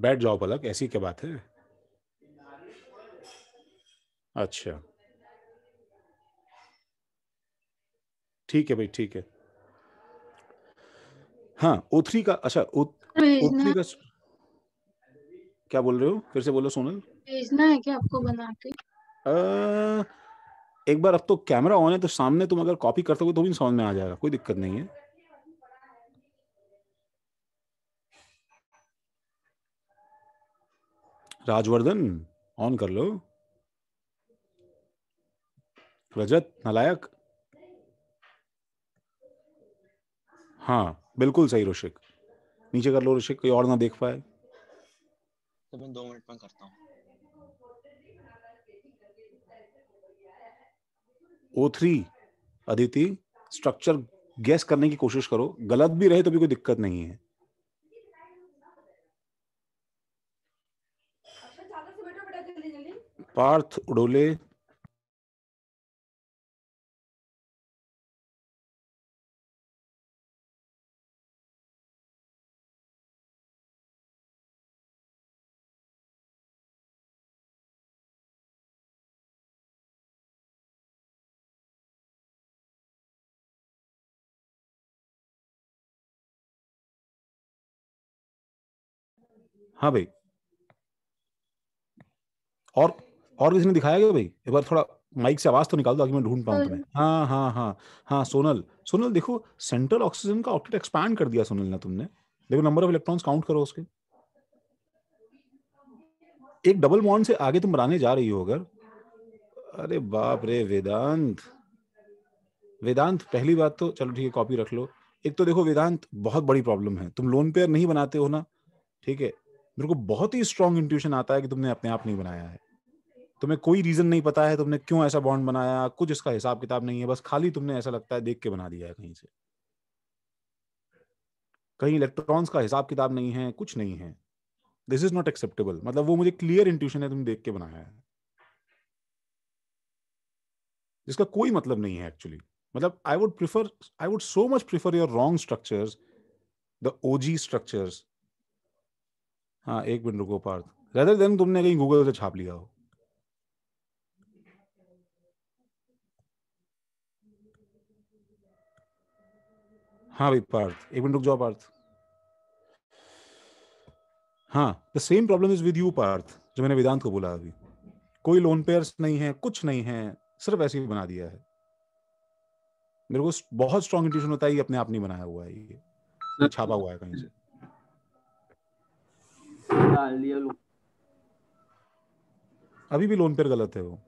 बैठ जाओ पलक ऐसी क्या बात है? अच्छा। ठीक है भाई ठीक है। हाँ ओ थ्री का अच्छा ओ थ्री का क्या बोल रहे हो? फिर से बोलो सोनल। भेजना है क्या आपको बना के? आ, एक बार अब तो कैमरा ऑन है तो सामने तुम अगर कॉपी करते हो तो भी समझ में आ जाएगा कोई दिक्कत नहीं है। राजवर्धन ऑन कर लो। रजत नलायक। हाँ बिल्कुल सही रोशिक। नीचे कर लो ऋषिक कोई और ना देख पाए। तो मैं दो मिनट में करता हूँ। O three Aditi structure guess करने की कोशिश करो। गलत भी रहे तो भी कोई दिक्कत नहीं है। पार्थ उडोले। हाँ भाई। और और किसी ने दिखाया गया भाई? एक बार थोड़ा माइक से आवाज़ तो निकाल दो ताकि मैं ढूंढ पाऊँ तुम्हें। हाँ हाँ हाँ हाँ सोनल। सोनल देखो सेंट्रल ऑक्सीजन का ऑक्टेट एक्सपैंड कर दिया सोनल ने तुमने। देखो नंबर ऑफ़ इलेक्ट्रॉन्स काउंट करो उसके। एक डबल बॉन्ड से आगे तुम बनाने जा रही हो अगर। अरे बाप रे वेदांत। वेदांत पहली बात तो चलो ठीक है कॉपी रख लो। एक तो देखो वेदांत बहुत बड़ी प्रॉब्लम है। तुम लोन पेयर नहीं बनाते हो ना ठीक है? मेरे को बहुत ही स्ट्रॉन्ग इंट्यूशन आता है कि तुमने अपने आप नहीं बनाया है। तुम्हें कोई रीजन नहीं पता है तुमने क्यों ऐसा बॉन्ड बनाया, कुछ इसका हिसाब किताब नहीं है, बस खाली तुमने ऐसा लगता है देख के बना दिया है कहीं से। कहीं इलेक्ट्रॉन्स का हिसाब किताब नहीं है, कुछ नहीं है। दिस इज़ नॉट एक्सेप्टेबल मतलब वो मुझे क्लियर इंट्यूशन है, तुम देख के बनाया है। जिसका कोई मतलब नहीं है एक्चुअली मतलब I would prefer I would so much prefer your wrong structures the OG structures हाँ एक मिनट रुको, पार्थ। रेदर देन तुमने कहीं गूगल से छाप लिया हो। हाँ भाई पार्थ। एक मिनट रुक जाओ पार्थ। हाँ the same problem is with you Parth जो मैंने वेदांत को बोला अभी। कोई लोन पेयर्स नहीं है कुछ नहीं है सिर्फ़ ऐसे ही बना दिया है। मेरे को बहुत स्ट्रॉन्ग इंट्यूशन होता है ये अपने आप नहीं बनाया हुआ है ये। छापा हुआ है कहीं से। अभी भी लोन पेयर गलत है वो।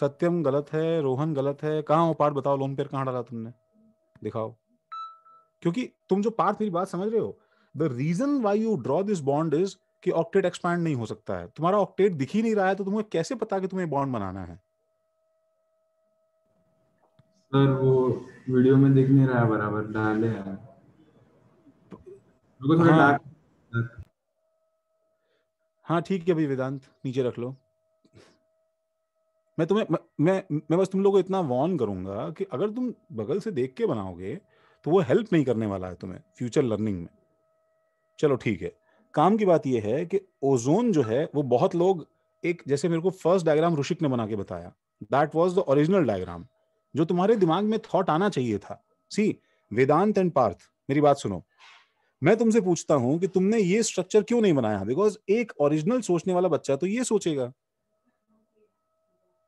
सत्यम गलत है रोहन गलत है। कहाँ वो पार्ट बताओ लोन पेयर कहाँ डाला तुमने? दिखाओ। क्योंकि तुम जो पार्ट मेरी बात समझ रहे हो? The reason why you draw this bond is कि ऑक्टेट एक्सपैंड नहीं हो सकता है। तुम्हारा ऑक्टेट दिख ही नहीं रहा है तो तुम्हें कैसे पता कि तुम्हें बॉन्ड बनाना है? सर वो वीडियो में दिख नहीं रहा है बराबर डाले हैं। हाँ। हाँ ठीक है भाई वेदांत नीचे रख लो। मैं तुम्हें मैं मैं, मैं बस तुम लोगों को इतना वॉर्न करूँगा कि अगर तुम बगल से देख के बनाओगे तो वो हेल्प नहीं करने वाला है तुम्हें फ्यूचर लर्निंग में। चलो ठीक है। काम की बात यह है कि ओजोन जो है, वो बहुत लोग एक, जैसे मेरे को फ़र्स्ट डायग्राम ऋषिक ने बना के बताया that was the original diagram जो तुम्हारे दिमाग में थॉट आना चाहिए था। सी वेदांत एंड पार्थ, मेरी बात सुनो। मैं तुमसे पूछता हूँ कि तुमने ये स्ट्रक्चर क्यों नहीं बनाया? बिकॉज़ एक ओरिजिनल सोचने वाला बच्चा तो ये सोचेगा।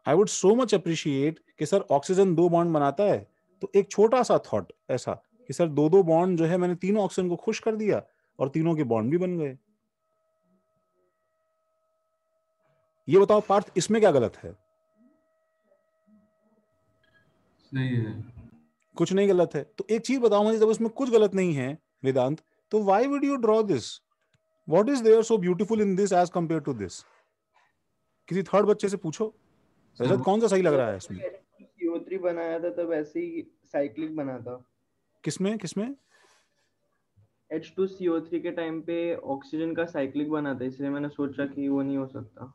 I would so much appreciate कि सर ऑक्सीजन दो बॉन्ड बनाता है तो एक छोटा सा थॉट ऐसा। कि सर दो दो बॉन्ड जो है मैंने तीनों ऑक्सीजन को खुश कर दिया और तीनों के बॉन्ड भी बन गए। ये बताओ पार्थ इसमें क्या गलत है? सही है। कुछ नहीं गलत है। तो एक चीज़ बताओ मुझे जब इसमें कुछ गलत नहीं है वेदांत तो why would you draw this what is there so beautiful in this edge compare to this किसी थर्ड बच्चे से पूछो। रजत कौन सा सही लग रहा है इसमें? बनाया था तब ऐसे ही साइक्लिक बना था। किसमें किसमें? H2CO3 के टाइम पे ऑक्सीजन का साइक्लिक बना था इसलिए मैंने सोचा कि वो नहीं हो सकता।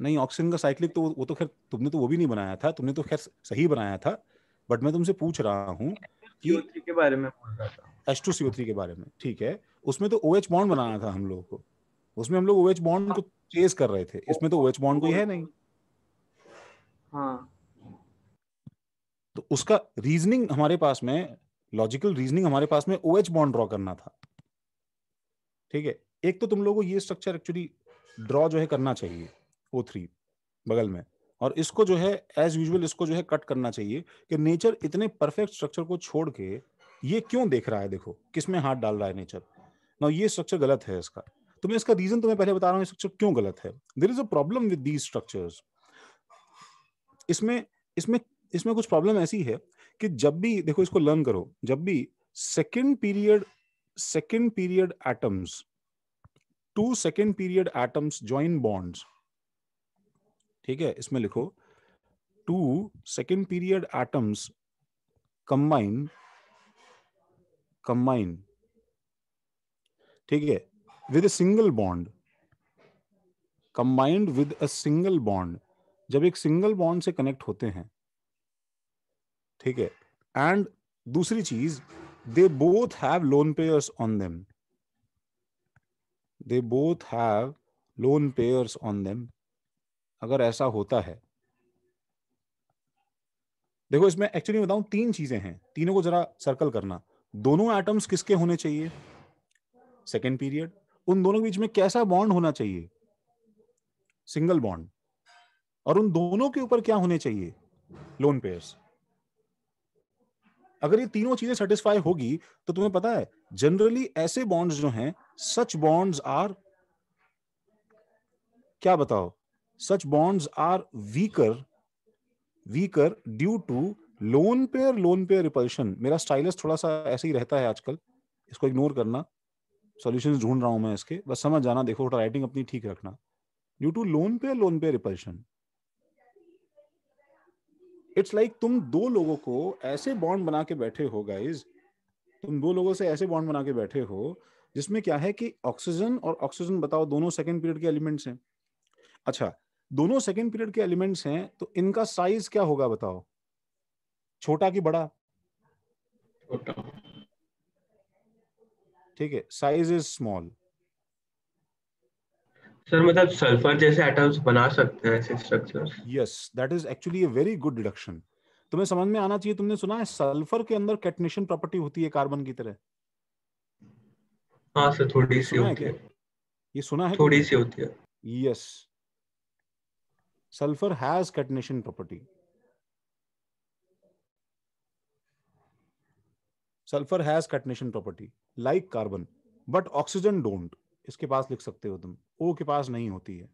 नहीं ऑक्सीजन का साइक्लिक तो वो तो खैर तुमने तो वो भी नहीं बनाया था तुमने तो खैर सही बनाया था बट मैं तुमसे पूछ रहा हूँ कि CO3 के बारे में बोल रहा था। H2CO3 के बारे में ठीक है? उसमें तो OH बॉन्ड बनाना था हम लोगों को। उसमें हम लोग OH बॉन्ड को चेज कर रहे थे। इसमें तो OH बॉन्ड कोई है नहीं। हाँ। तो उसका रीजनिंग हमारे पास में लॉजिकल रीजनिंग हमारे पास में ओ OH बॉन्ड ड्रॉ करना था। ठीक है? एक तो तुम लोगों को ये स्ट्रक्चर एक्चुअली ड्रॉ जो है करना चाहिए ओ थ्री बगल में। और इसको जो है एज यूजुअल इसको जो है कट करना चाहिए कि नेचर इतने परफेक्ट स्ट्रक्चर को छोड़ के ये क्यों देख रहा है? देखो, किसमें हाथ डाल रहा है नेचर ना ये स्ट्रक्चर गलत है इसका। तो मैं इसका रीजन तुम्हें पहले बता रहा हूँ स्ट्रक्चर क्यों गलत है? There is a problem with these structures इसमें इसमें इसमें कुछ प्रॉब्लम ऐसी है कि जब भी, देखो इसको लर्न करो, जब भी second period second period atoms two second period atoms join bonds ठीक है, इसमें लिखो two second period atoms combine combine ठीक है with a single bond combined with a single bond जब एक सिंगल बॉन्ड से कनेक्ट होते हैं ठीक है? एंड दूसरी चीज़ they both have lone pairs on them they both have lone pairs on them अगर ऐसा होता है, देखो इसमें एक्चुअली बताऊँ तीन चीज़ें हैं। तीनों को जरा सर्कल करना। दोनों एटम्स किसके होने चाहिए? सेकेंड पीरियड उन दोनों के बीच में कैसा बॉन्ड होना चाहिए? सिंगल बॉन्ड और उन दोनों के ऊपर क्या होने चाहिए? लोन पेयर्स अगर ये तीनों चीज़ें सेटिस्फाई होगी तो तुम्हें पता है जनरली ऐसे बॉन्ड्स जो हैं सच बॉन्ड्स आर क्या बताओ? Such bonds are weaker weaker due to lone pair lone pair repulsion मेरा स्टाइलस थोड़ा सा ऐसे ही रहता है आजकल, इसको इग्नोर करना। सॉल्यूशंस ढूंढ रहा हूँ मैं इसके। बस समझ जाना, देखो, थोड़ा राइटिंग अपनी ठीक रखना। Due to lone pair lone pair repulsion it's like तुम दो लोगों को ऐसे बॉन्ड बना के बैठे हो गाइज़ तुम दो लोगों से ऐसे बॉन्ड बना के बैठे हो जिसमें क्या है कि ऑक्सीजन और ऑक्सीजन बताओ दोनों सेकेंड पीरियड के एलिमेंट्स हैं। अच्छा दोनों सेकेंड पीरियड के एलिमेंट्स हैं तो इनका साइज़ क्या होगा बताओ? छोटा कि बड़ा? छोटा। ठीक है साइज़ इज़ स्मॉल सर मतलब सल्फ़र जैसे एटम्स बना सकते हैं ऐसे structures yes that is actually a very good deduction तुम्हें समझ में आना चाहिए तुमने सुना है सल्फ़र के अंदर कैटनेशन प्रॉपर्टी होती है कार्बन की तरह? हाँ सर थोड़ी सी होती है। ये सुना है थोड़ी सी होती है। Yes sulphur has catenation property. Sulphur has catenation property like carbon but oxygen don't. इसके पास लिख सकते हो तुम? ओ के पास नहीं होती है।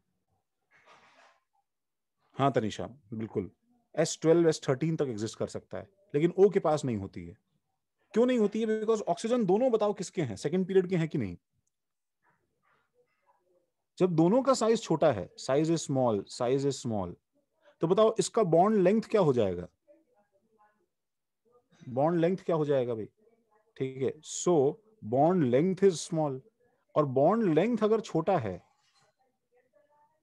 हाँ तनिषा, बिल्कुल। एस ट्वेल्व एस थर्टीन तक एग्जिस्ट कर सकता है, लेकिन ओ के पास नहीं होती है। क्यों नहीं होती है? बिकॉज़ ऑक्सीजन दोनों बताओ किसके हैं? सेकेंड पीरियड के हैं कि नहीं? जब दोनों का साइज़ छोटा है size is small size is small तो बताओ इसका बॉन्ड लेंथ क्या हो जाएगा? बॉन्ड लेंथ क्या हो जाएगा भाई? ठीक है so bond length is small और बॉन्ड लेंथ अगर छोटा है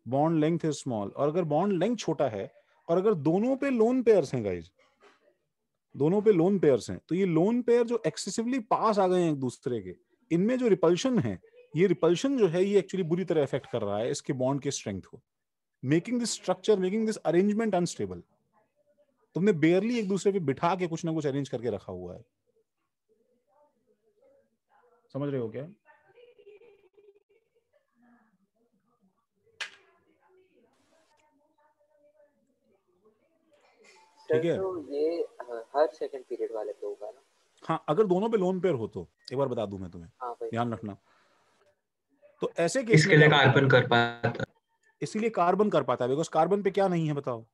बॉन्ड लेंथ इज़ स्मॉल और अगर बॉन्ड लेंथ छोटा है, और अगर दोनों पे लोन पेयर्स हैं गाइज़ दोनों पे लोन पेयर्स हैं तो ये लोन पेयर जो एक्सेसिवली पास आ गए हैं एक दूसरे के, इनमें जो रिपल्शन है, ये रिपल्शन जो है, ये एक्चुअली बुरी तरह इफ़ेक्ट कर रहा है इसके बॉन्ड के स्ट्रेंथ को। Making this structure making this arrangement unstable तुमने बेयरली एक दूसरे पे बिठा के कुछ ना कुछ अरेंज करके रखा हुआ है। समझ रहे हो क्या? ठीक है। तो ये हाँ, हर सेकंड पीरियड वाले पे होगा ना। हाँ अगर दोनों पे लोन पेयर हो तो एक बार बता दूँ मैं तुम्हें। हाँ ध्यान रखना। तो ऐसे केस इसके लिए कार्बन कर पाता। इसीलिए कार्बन कर पाता है। बिकॉज़ कार्बन पे क्या नहीं है बताओ।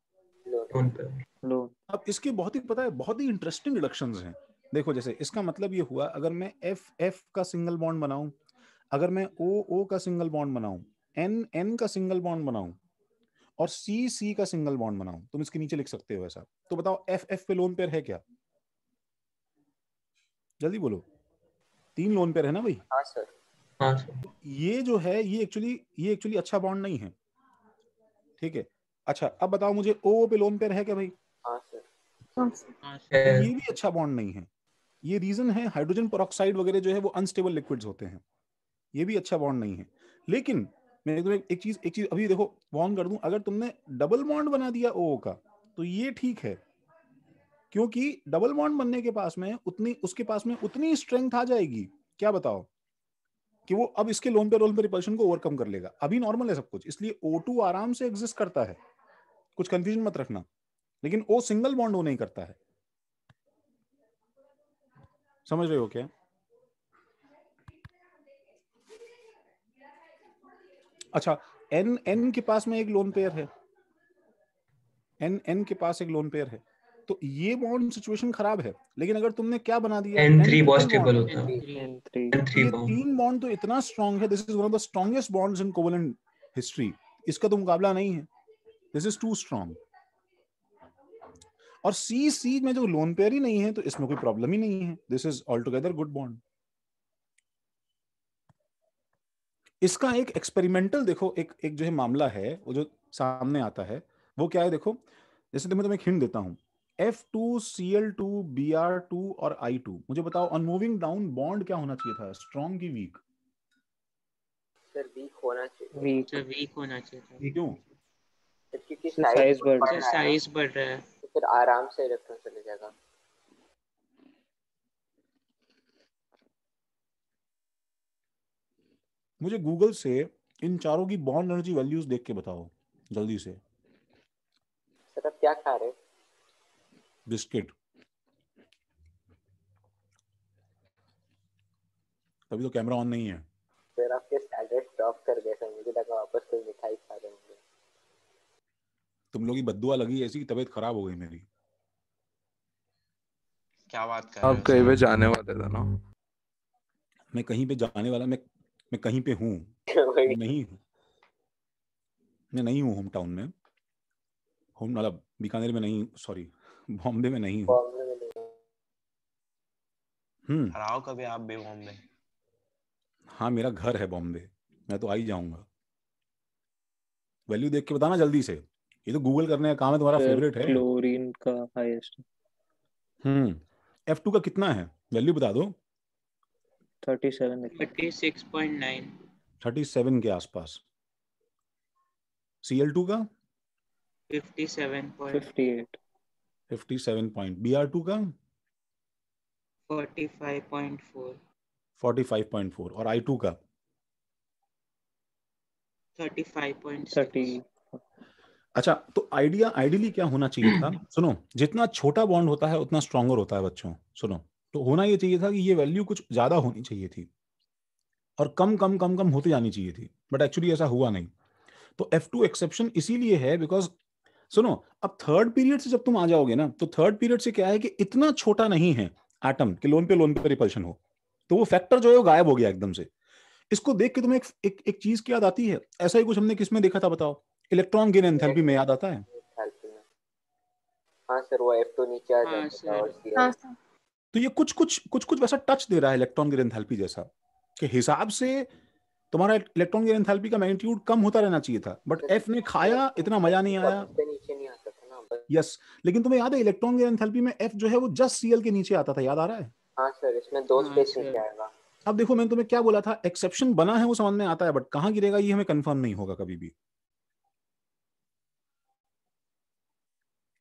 लोन अब इसके बहुत ही पता है बहुत ही इंटरेस्टिंग रिडक्शंस हैं। देखो जैसे इसका मतलब ये हुआ अगर मैं एफ़ एफ़ का सिंगल बॉन्ड बनाऊँ अगर मैं ओ ओ का सिंगल बॉन्ड बनाऊँ एन एन का सिंगल बॉन्ड बनाऊँ और सी सी का सिंगल बॉन्ड बनाऊँ तुम इसके नीचे लिख सकते हो ऐसा। तो बताओ एफ़ एफ़ पे लोन पेयर है क्या? जल्दी बोलो। तीन लोन पेयर है ना भाई? हाँ सर हाँ सर ये जो है ये एक्चुअली ये एक्चुअली अच्छा बॉन्ड नहीं है। ठीक है? अच्छा अब बताओ मुझे ओ पे लोन पेयर है क्या भाई? हाँ सर हाँ है। ये भी अच्छा बॉन्ड नहीं है। ये रीजन है हाइड्रोजन पेरोक्साइड वगैरह जो है वो अनस्टेबल लिक्विड्स होते हैं। ये भी अच्छा बॉन्ड नहीं है। लेकिन मैं तुम्हें एक चीज़ एक चीज़, अभी देखो वॉर्न कर दूँ, अगर तुमने डबल बॉन्ड बना दिया ओ का तो ये ठीक है। क्योंकि डबल बॉन्ड बनने के पास में उतनी, उसके पास में उतनी स्ट्रेंथ आ जाएगी। क्या बताओ? कि वो अब इसके लोन पे रोल पे रिपल्शन को ओवरकम कर लेगा। अभी नॉर्मल है सब कुछ, इसलिए O2 आराम से एग्जिस्ट करता है। कुछ कंफ्यूजन मत रखना। लेकिन O सिंगल बॉन्ड वो नहीं करता है। समझ रहे हो क्या? अच्छा एन एन के पास में एक लोन पेयर है। एन एन के पास एक लोन पेयर है। तो ये बॉन्ड सिचुएशन खराब है। लेकिन अगर तुमने क्या बना दिया? एन थ्री triple बहुत स्टेबल होता। है एन थ्री ये बॉन्ड तीन बॉन्ड तो इतना स्ट्रांग है। This is one of the strongest bonds in covalent history इसका तो मुकाबला नहीं है। दिस इज़ टू स्ट्रांग और सी सी में जो लोन पेयर ही नहीं है तो इसमें कोई प्रॉब्लम ही नहीं है। This is all together good bond इसका एक एक्सपेरिमेंटल देखो एक एक जो है मामला है वो जो सामने आता है वो क्या है देखो? जैसे मैं तुम्हें हिंट देता हूँ। F2 Cl2 Br2 और I2 मुझे बताओ ऑन मूविंग डाउन बॉन्ड क्या होना चाहिए था? स्ट्रॉन्ग की वीक सर वीक होना चाहिए वीक सर वीक होना चाहिए क्यों? क्योंकि साइज़ बढ़ बढ़ रहा है। साइज़ बढ़ रहा है। तो फिर आराम से इलेक्ट्रॉन चले जाएगा। मुझे गूगल से इन चारों की बॉन्ड एनर्जी वैल्यूज़ देख के बताओ जल्दी से। सर आप क्या खा रहे बिस्किट। तभी तो कैमरा ऑन नहीं है। सर आपके सैलरी ड्रॉप कर गए सर? मुझे लगा वापस कोई मिठाई खा रहे होंगे। तुम लोग की बद्दुआ लगी ऐसी तबीयत खराब हो गई मेरी। क्या बात कर रहे आप हो कहीं पे जाने वाले थे ना? मैं कहीं पे जाने वाला मैं मैं कहीं पे हूँ। नहीं हूँ। मैं नहीं हूँ होम टाउन में। होम मतलब बीकानेर में नहीं सॉरी बॉम्बे में नहीं हूँ। है। हम्म। हराओ कभी आप भी बॉम्बे? हाँ मेरा घर है बॉम्बे। मैं तो आ ही जाऊँगा। वैल्यू देख के बताना जल्दी से। ये तो गूगल करने का काम है तुम्हारा फेवरेट है। क्लोरीन का हाईएस्ट हम्म। एफ़ टू का कितना है? वैल्यू बता दो। 37 thirty six point nine thirty seven के आसपास। सी एल टू का? Fifty seven point 58 fifty seven point B R two का? Forty five point four forty five point four और आई टू का? थर्टी फाइव पॉइंट 30 अच्छा तो idea ideally क्या होना चाहिए था? सुनो जितना छोटा बॉन्ड होता है उतना स्ट्रॉन्गर होता है बच्चों। सुनो। तो होना ये चाहिए था कि ये वैल्यू कुछ ज़्यादा होनी चाहिए थी। और कम कम कम कम होती जानी चाहिए थी। बट एक्चुअली ऐसा हुआ नहीं। तो एफ़ टू एक्सेप्शन इसीलिए है बिकॉज़ सुनो अब थर्ड पीरियड से जब तुम आ जाओगे ना तो थर्ड पीरियड से क्या है कि इतना छोटा नहीं है एटम कि लोन पे लोन पे रिपल्शन हो। तो वो फैक्टर जो है वो गायब हो गया एकदम से। इसको देख के तुम्हें एक, एक, एक चीज़ की याद आती है? ऐसा ही कुछ हमने किसमें देखा था बताओ? इलेक्ट्रॉन गेन एंथैल्पी में याद आता है? हाँ सर वो एफ़ टू नीचे आ हाँ, जाता और हाँ सर। तो ये कुछ कुछ कुछ कुछ वैसा टच दे रहा है इलेक्ट्रॉन गेन एंथैल्पी जैसा कि हिसाब से तुम्हारा इलेक्ट्रॉन गेन एंथैल्पी का मैग्नीट्यूड कम होता रहना चाहिए था बट एफ़ ने खाया इतना मज़ा नहीं आया। से नीचे नहीं आता था यस लेकिन तुम्हें याद है इलेक्ट्रॉन गेन एंथैल्पी में एफ़ जो है वो जस्ट सीएल के नीचे आता था याद आ रहा है? हाँ सर इसमें दो हाँ, स्पेस नीचे आएगा? अब देखो मैंने तुम्हें क्या बोला था एक्सेप्शन बना है वो समझ में आता है बट कहाँ गिरेगा ये हमें कंफर्म नहीं होगा कभी भी।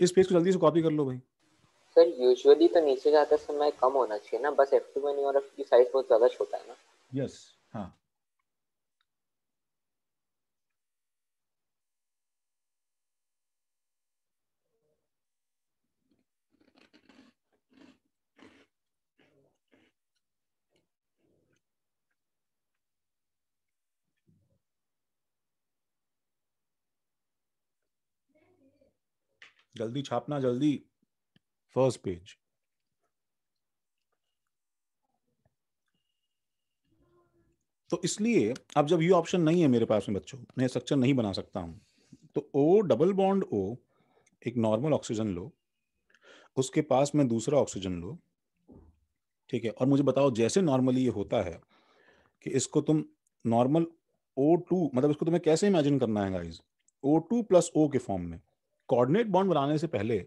इस पेज को जल्दी से कॉपी कर लो भाई। सर यूजुअली तो नीचे जाते समय कम होना चाहिए ना। बस एफ़ टू में नहीं और एफ़ की साइज़ बहुत ज़्यादा छोटा है ना। यस हाँ। जल्दी छापना, जल्दी। फ़र्स्ट पेज तो इसलिए अब जब ये ऑप्शन नहीं है मेरे पास में बच्चों, मैं स्ट्रक्चर नहीं बना सकता हूँ तो ओ डबल बॉन्ड ओ एक नॉर्मल ऑक्सीजन लो, उसके पास में दूसरा ऑक्सीजन लो, ठीक है? और मुझे बताओ जैसे नॉर्मली ये होता है कि इसको तुम नॉर्मल ओ टू मतलब इसको तुम्हें कैसे इमेजिन करना है guys O two plus O के फॉर्म में कोऑर्डिनेट बॉन्ड बनाने से पहले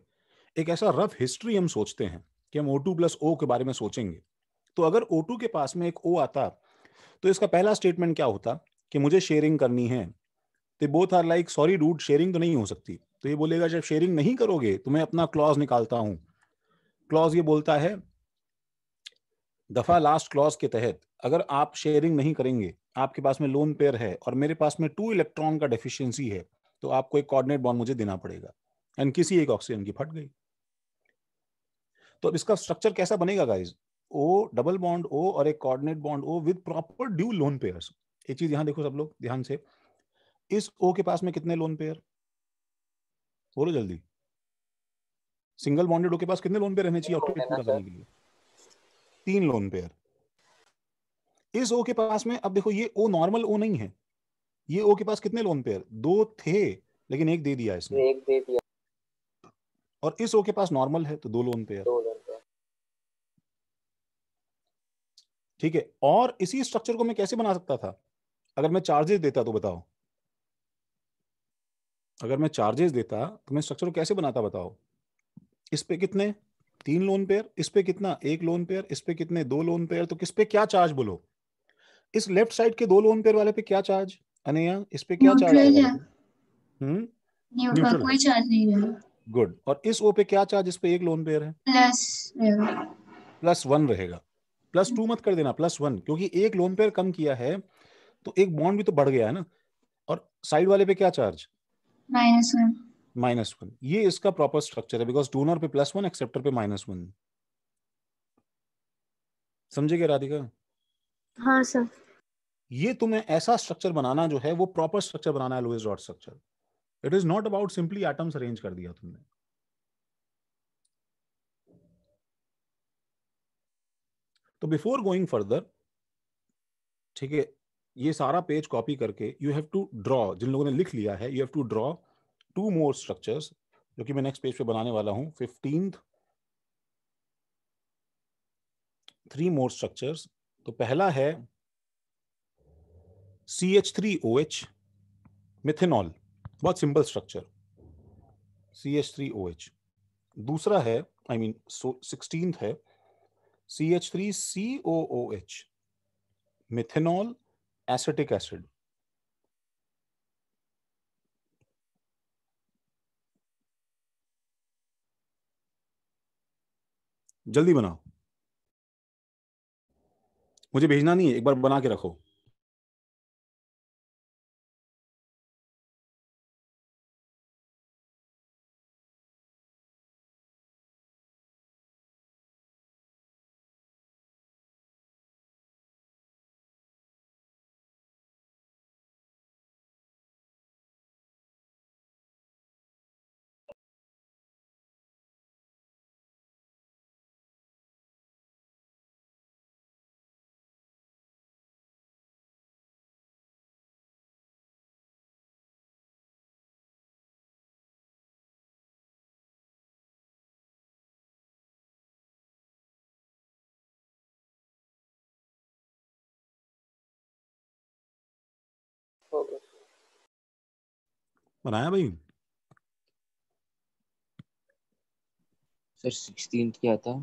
एक ऐसा रफ हिस्ट्री हम सोचते हैं कि हम O2 प्लस ओ के बारे में सोचेंगे। तो अगर O2 के पास में एक O आता तो इसका पहला स्टेटमेंट क्या होता कि मुझे शेयरिंग करनी है। तो both are like sorry dude sharing तो नहीं हो सकती। तो ये बोलेगा, जब शेयरिंग नहीं करोगे तो मैं अपना क्लॉज निकालता हूँ। क्लॉज ये बोलता है, दफ़ा लास्ट क्लॉज के तहत, अगर आप शेयरिंग नहीं करेंगे, आपके पास में लोन पेयर है और मेरे पास में टू इलेक्ट्रॉन का डेफिशिएंसी है तो आपको एक कोऑर्डिनेट बॉन्ड मुझे देना पड़ेगा। एंड किसी एक ऑक्सीजन की फट गई। तो अब इसका स्ट्रक्चर कैसा बनेगा guys O double bond O और एक coordinate bond O with proper due lone pairs एक चीज़ यहाँ देखो सब लोग ध्यान से। इस ओ के पास में कितने लोन पेयर बोलो जल्दी। सिंगल बॉन्डेड ओ के पास कितने लोन पेयर रहने चाहिए? ऑक्टेट पूरा करने के लिए। तीन लोन पेयर इस ओ के पास में अब देखो ये ओ नॉर्मल ओ नहीं है। ये ओ के पास कितने लोन पेयर दो थे लेकिन एक दे दिया इसने। एक दे दिया। और इस ओ के पास नॉर्मल है तो दो लोन पेयर दो लोन पे ठीक है? और इसी स्ट्रक्चर को मैं कैसे बना सकता था? अगर मैं चार्जेस देता तो बताओ। अगर मैं चार्जेस देता तो मैं स्ट्रक्चर को कैसे बनाता बताओ? इस पे कितने? तीन लोन पेयर इस पे कितना? एक लोन पेयर इस पे कितने? दो लोन पेयर तो किस पे क्या चार्ज बोलो? इस लेफ़्ट साइड के दो लोन पेयर वाले पे क्या चार्ज अनया इस पे क्या चार्ज है। हम्म? न्यूट्रल कोई चार्ज नहीं रहेगा गुड और इस ओ पे क्या चार्ज इस पे एक लोन पेयर है। प्लस प्लस वन रहेगा। प्लस टू मत कर देना प्लस वन क्योंकि एक लोन पेयर कम किया है तो एक बॉन्ड भी तो बढ़ गया है ना? और साइड वाले पे क्या charge minus one minus one ये इसका प्रॉपर स्ट्रक्चर है बिकॉज़ डोनर पे प्लस वन एक्सेप्टर पे माइनस वन समझे क्या राधिका? हाँ सर ये तुम्हें ऐसा स्ट्रक्चर बनाना जो है वो प्रॉपर स्ट्रक्चर बनाना है Lewis dot structure it is not about simply atoms arrange कर दिया तुमने. तो बिफोर गोइंग फर्दर ठीक है, ये सारा पेज कॉपी करके यू हैव टू ड्रॉ जिन लोगों ने लिख लिया है you have to draw two more structures जो कि मैं नेक्स्ट पेज पे बनाने वाला हूँ फिफ्टींथ थ्री मोर स्ट्रक्चर्स तो पहला है C H three O H methanol बहुत simple structure C H three O H दूसरा है आई मीन सिक्सटीन है C H three C O O H methanol acetic acid जल्दी बनाओ। मुझे भेजना नहीं है, एक बार बना के रखो। बनाया भाई सर सिक्सटीन क्या था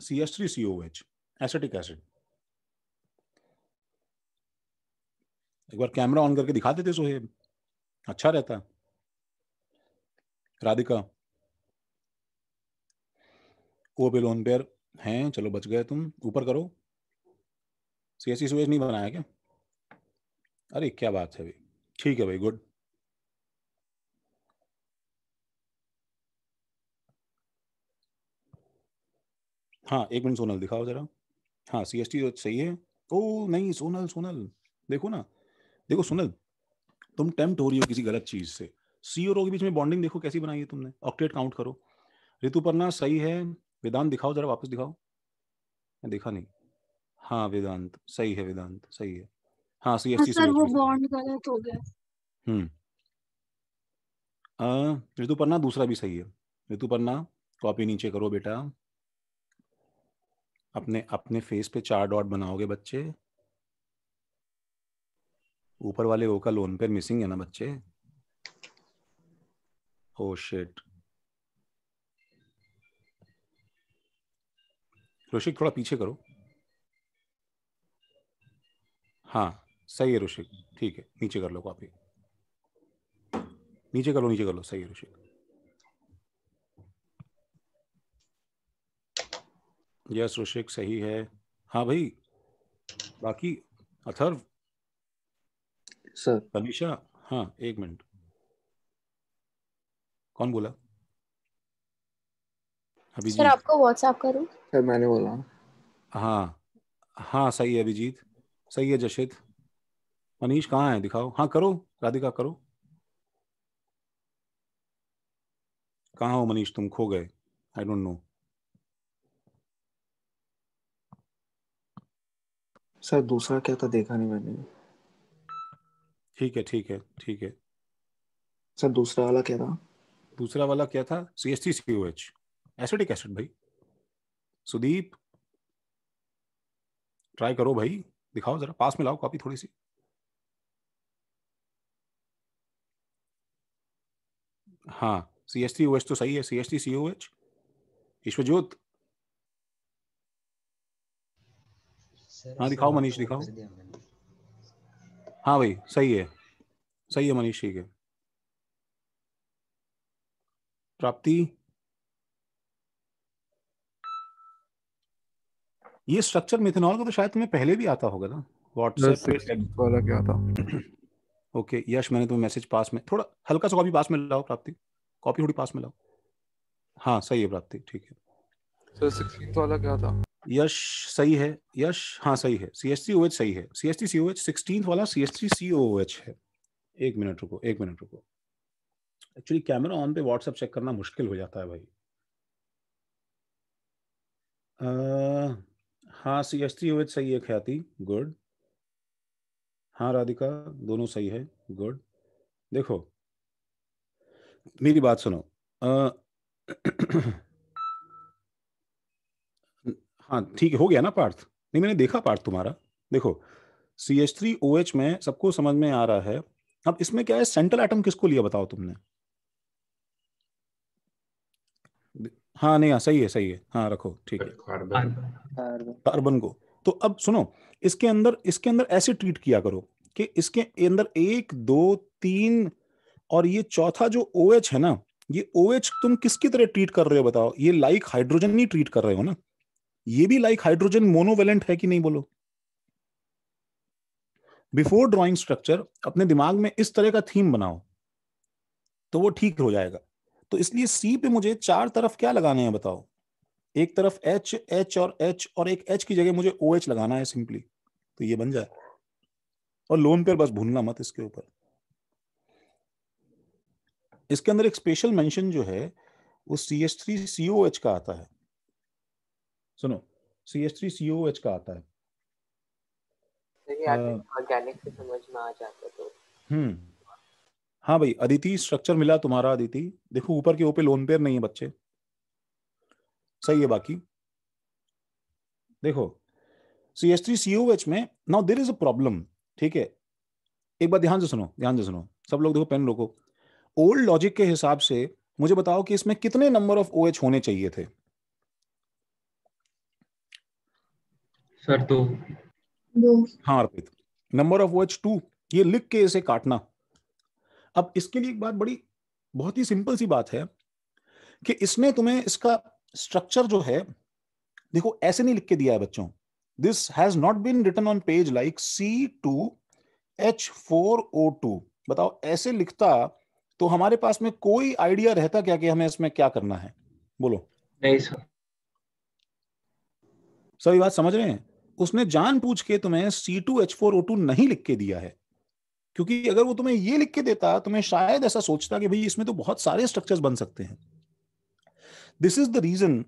C H three C O H acetic acid एक बार कैमरा ऑन करके दिखा देते सोहेब। अच्छा रहता। राधिका। ओ पे लोन पेयर हैं। चलो बच गए तुम। ऊपर करो। सी एस सी नहीं बनाया क्या? अरे, क्या बात है भाई। ठीक है भाई गुड हाँ एक मिनट सोनल दिखाओ जरा। हाँ सी एस टी सही है। ओ, नहीं, सोनल सोनल। देखो ना, देखो सोनल, तुम टेम्प्ट हो रही हो किसी गलत चीज़ से। सी और ओ के बीच में बॉन्डिंग देखो कैसी बनाई है तुमने। ऑक्टेट काउंट करो। ऋतुपर्णा सही है। वेदांत दिखाओ जरा, वापस दिखाओ। देखा नहीं। हाँ वेदांत। सही है, वेदांत। सही है। हाँ सी एस टी सर वो बॉन्ड गलत हो गया। हम्म। अ, ऋतुपर्णा दूसरा भी सही है। ऋतुपर्णा कॉपी नीचे करो बेटा। अपने अपने फेस पे चार डॉट बनाओगे बच्चे। ऊपर वाले ओ का लोन पेयर मिसिंग है ना बच्चे? ओ शिट रोशिक थोड़ा पीछे करो। हाँ। सही है ऋषिक ठीक है नीचे कर लो कॉपी नीचे कर लो नीचे कर लो सही है ऋषिक यस ऋषिक सही है। हाँ भाई बाकी अथर्व? सर। तनिषा हाँ एक मिनट। कौन बोला? सर अभिजीत आपको व्हाट्सएप करूँ? सर मैंने बोला। हाँ। हाँ सही है अभिजीत। सही है जशित। मनीष कहाँ है? दिखाओ। हाँ करो। राधिका करो। कहाँ हो मनीष? तुम खो गए। आई डोंट नो सर दूसरा क्या था? देखा नहीं मैंने। ठीक है ठीक है ठीक है। सर दूसरा वाला क्या था? दूसरा वाला क्या था? C S T C O H acidic acid भाई। सुदीप ट्राई करो भाई। दिखाओ जरा। पास में लाओ कॉपी थोड़ी सी। हाँ C S T O H तो सही है C S T C O H Ishwarjot हाँ दिखाओ मनीष दिखाओ। हाँ भाई सही है सही है मनीष ठीक है। प्राप्ति। ये स्ट्रक्चर मिथेनॉल का तो शायद तुम्हें पहले भी आता होगा ना व्हाट्सएप वाला क्या था? ओके यश मैंने तुम्हें मैसेज पास में थोड़ा हल्का सा कॉपी पास में लाओ प्राप्ति कॉपी थोड़ी पास में लाओ। हाँ सही है प्राप्ति ठीक है। सर सिक्सटीन वाला क्या था। यश सही है यश हाँ सही है C S T O H सही है C S T C O H sixteen वाला C S T C O H है। एक मिनट रुको एक मिनट रुको। एक्चुअली कैमरा ऑन पे व्हाट्सएप चेक करना मुश्किल हो जाता है भाई। अह, हाँ C S T O H सही है ख्याति गुड हाँ राधिका दोनों सही है गुड देखो मेरी बात सुनो। अह, हाँ ठीक है हो गया ना पार्थ? नहीं मैंने देखा पार्थ तुम्हारा। देखो C H three O H में सबको समझ में आ रहा है। अब इसमें क्या है सेंट्रल एटम किसको लिया बताओ तुमने? हाँ नहीं हाँ सही है सही है। हाँ रखो ठीक है। कार्बन कार्बन को। तो अब सुनो, इसके अंदर इसके अंदर ऐसे ट्रीट किया करो कि इसके अंदर एक, दो, तीन और ये चौथा जो ओ OH है ना, ये ओ OH तुम किसकी तरह ट्रीट कर रहे हो बताओ? ये लाइक हाइड्रोजन ही ट्रीट कर रहे हो ना? ये भी लाइक हाइड्रोजन मोनोवेलेंट है कि नहीं बोलो? बिफोर ड्राइंग स्ट्रक्चर अपने दिमाग में इस तरह का थीम बनाओ तो वो ठीक हो जाएगा। तो इसलिए सी पे मुझे चार तरफ़ क्या लगाने हैं बताओ? एक तरफ़ एच एच और एच और एक एच की जगह मुझे ओ OH लगाना है सिंपली तो ये बन जाए। और लोन पेयर बस भूलना मत इसके ऊपर। इसके अंदर एक स्पेशल मेंशन जो है वो C H three C O H का आता है। सुनो C H three C O H का आता है। ऑर्गेनिक से समझ में आ जाता तो। हम्म। हाँ भाई अदिति स्ट्रक्चर मिला तुम्हारा अदिति। देखो ऊपर के ऊपर लोन पेयर नहीं है बच्चे। सही है बाकी। देखो C S three C O H में now there is a problem ठीक है? एक बार ध्यान से सुनो ध्यान से सुनो। सब लोग देखो पेन रोको। ओल्ड लॉजिक के हिसाब से मुझे बताओ कि इसमें कितने नंबर ऑफ़ ओ एच होने चाहिए थे? सर दो। दो। हाँ Arpit. Number of words two ये लिख के इसे काटना। अब इसके लिए एक बात बड़ी बहुत ही सिंपल सी बात है कि इसने तुम्हें इसका स्ट्रक्चर जो है देखो ऐसे नहीं लिख के दिया है बच्चों। This has not been written on page like C two H four O two बताओ ऐसे लिखता तो हमारे पास में कोई आइडिया रहता क्या कि हमें इसमें क्या करना है? बोलो। नहीं सर सभी बात समझ रहे हैं? उसने जान पूछ के तुम्हें C two H four O two नहीं लिख के दिया है। क्योंकि अगर वो तुम्हें ये लिख के देता तुम्हें शायद ऐसा सोचता कि भाई इसमें तो बहुत सारे स्ट्रक्चर्स बन सकते हैं। दिस इज़ द रीजन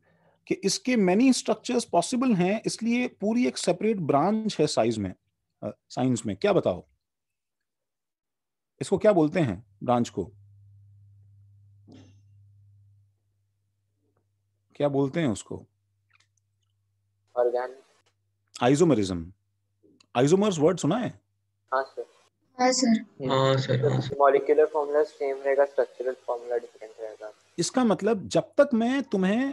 कि इसके मेनी स्ट्रक्चर्स पॉसिबल हैं इसलिए पूरी एक सेपरेट ब्रांच है साइज़ में साइंस में। क्या बताओ? इसको क्या बोलते हैं ब्रांच को? क्या बोलते हैं उसको? ऑर्गेनिक आइसोमरिज्म आइसोमर्स वर्ड सुना है? हाँ हाँ सर हाँ सर हाँ सर मॉलिक्यूलर फॉर्मूला सेम रहेगा स्ट्रक्चरल फॉर्मूला डिफरेंट रहेगा। इसका मतलब जब तक मैं तुम्हें,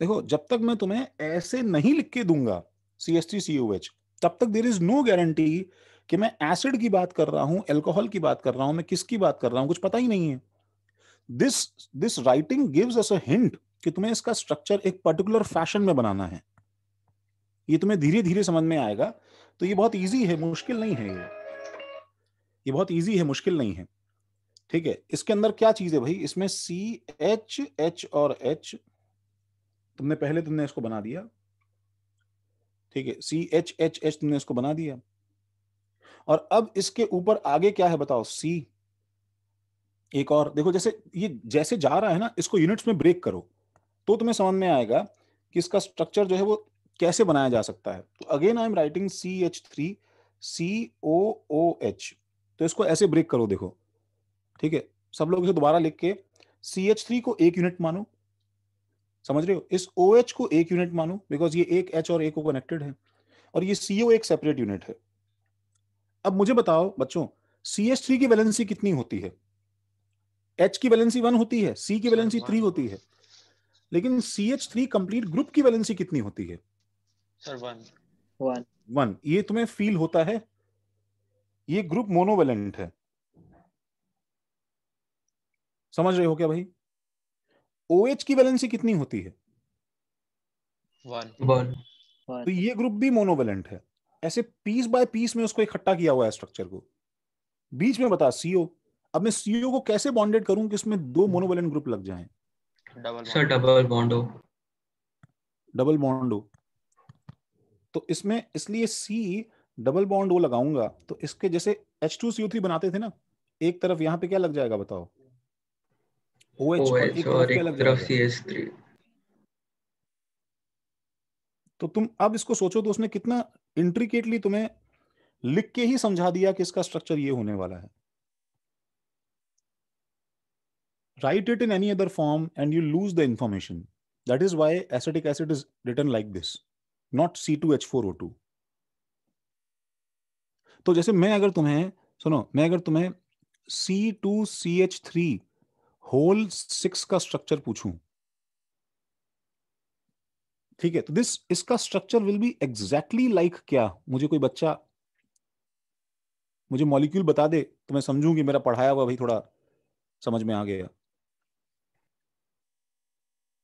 देखो, जब तक मैं तुम्हें ऐसे नहीं लिख के दूँगा C S T C H तब तक देर इज़ नो गारंटी कि मैं एसिड की बात कर रहा हूँ एल्कोहल की बात कर रहा हूँ, मैं किसकी बात कर रहा हूँ, कुछ पता ही नहीं है। This this writing gives us a hint कि तुम्हें इसका स्ट्रक्चर एक पर्टिकुलर फ़ैशन में बनाना है। ये तुम्हें धीरे धीरे समझ में आएगा तो ये बहुत इजी है, मुश्किल नहीं है ये। ये बहुत इजी है, मुश्किल नहीं है। ठीक है? इसके अंदर क्या चीज़ है भाई? इसमें सी एच एच और एच तुमने पहले तुमने इसको बना दिया। ठीक है? सी एच एच एच तुमने इसको बना दिया। और अब इसके ऊपर आगे क्या है बताओ? सी एक और, देखो जैसे ये जैसे जा रहा है ना, इसको यूनिट्स में ब्रेक करो। तो तुम्हें समझ में आएगा कि इसका स्ट्रक्चर जो है वो कैसे बनाया जा सकता है। तो again I am writing C H three C O O H तो इसको ऐसे ब्रेक करो, देखो। ठीक है? सब लोग इसे दोबारा लिख के सी एच थ्री को एक यूनिट मानो। समझ रहे हो? इस ओ OH को एक यूनिट मानो बिकॉज़ ये एक एच और ए को कनेक्टेड है। और ये सीओ एक सेपरेट यूनिट है। अब मुझे बताओ बच्चों सी एच थ्री की वैलेंसी कितनी होती है? एच की वैलेंसी वन होती है सी की वैलेंसी थ्री होती है। लेकिन C H three complete group की वैलेंसी कितनी होती है? सर वन वन वन ये तुम्हें फील होता है? ये ग्रुप मोनोवेलेंट है। समझ रहे हो क्या भाई? ओ OH की वैलेंसी कितनी होती है? वन वन तो ये ग्रुप भी मोनोवेलेंट है। ऐसे पीस बाय पीस में उसको इकट्ठा किया हुआ है स्ट्रक्चर को। बीच में बता सीओ अब मैं सीओ को कैसे बॉन्डेड करूँ कि इसमें दो मोनोवेलेंट ग्रुप लग जाएँ? डबल सर डबल बॉन्ड हो। डबल बॉन्ड हो। तो इसमें इसलिए सी डबल बॉन्ड वो लगाऊँगा। तो इसके जैसे H2CO3 बनाते थे ना एक तरफ़ यहाँ पे क्या लग जाएगा बताओ? तो तुम अब इसको सोचो तो उसने कितना इंट्रिकेटली तुम्हें लिख के ही समझा दिया कि इसका स्ट्रक्चर ये होने वाला है। Write it in any other form and you lose the information that is why acidic acid is written like this not C two H four O two तो जैसे मैं अगर तुम्हें सुनो मैं अगर तुम्हें C two C H three whole six का स्ट्रक्चर पूछूँ। ठीक है तो दिस इसका structure will be exactly like क्या? मुझे कोई बच्चा मुझे मॉलिक्यूल बता दे तो मैं समझूं कि मेरा पढ़ाया हुआ भाई थोड़ा समझ में आ गया।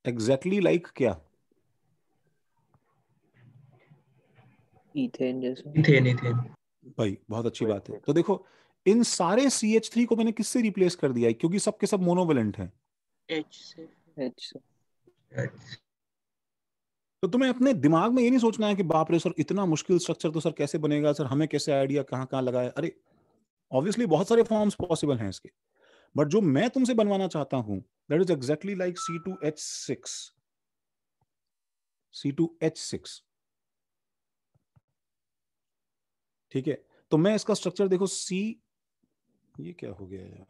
एग्जैक्टली exactly लाइक like क्या? इथेन जैसा। इथेन इथेन भाई बहुत अच्छी बात है। तो देखो इन सारे सी एच थ्री को मैंने किससे रिप्लेस कर दिया है? क्योंकि सबके सब मोनोवेलेंट हैं। से। से। तो तुम्हें अपने दिमाग में ये नहीं सोचना है कि बाप रे सर इतना मुश्किल स्ट्रक्चर तो सर कैसे बनेगा? सर हमें कैसे आइडिया कहाँ कहाँ लगाए अरे ऑब्वियसली बहुत सारे फॉर्म्स पॉसिबल हैं इसके। बट जो मैं तुमसे बनवाना चाहता हूँ that is exactly like C two H six C two H six ठीक है? तो मैं इसका स्ट्रक्चर देखो सी ये क्या हो गया यार?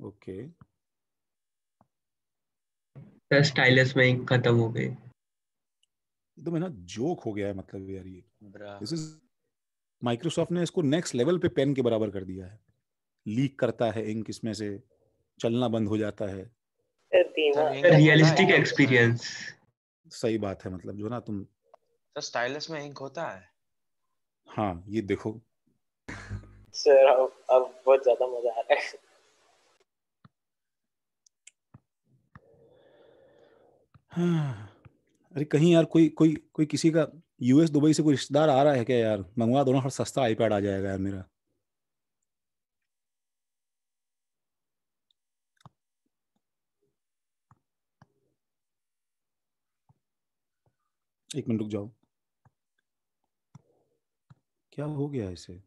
ओके। सर स्टाइलस में खत्म हो गई। तो मैं ना जोक हो गया है मतलब यार ये। दिस इज़ माइक्रोसॉफ्ट ने इसको नेक्स्ट लेवल पे पेन के बराबर कर दिया है। लीक करता है इंक इसमें से चलना बंद हो जाता है। रियलिस्टिक एक्सपीरियंस सही बात है मतलब जो ना तुम सर स्टाइलस में इंक होता है? हाँ ये देखो। सर, अब अब बहुत ज़्यादा मज़ा आ रहा है। हाँ। अरे, कहीं यार कोई कोई कोई किसी का यूएस दुबई से कोई रिश्तेदार आ रहा है क्या यार? मंगवा दो ना, हर सस्ता आईपैड आ जाएगा यार मेरा। एक मिनट रुक जाओ। क्या हो गया इसे?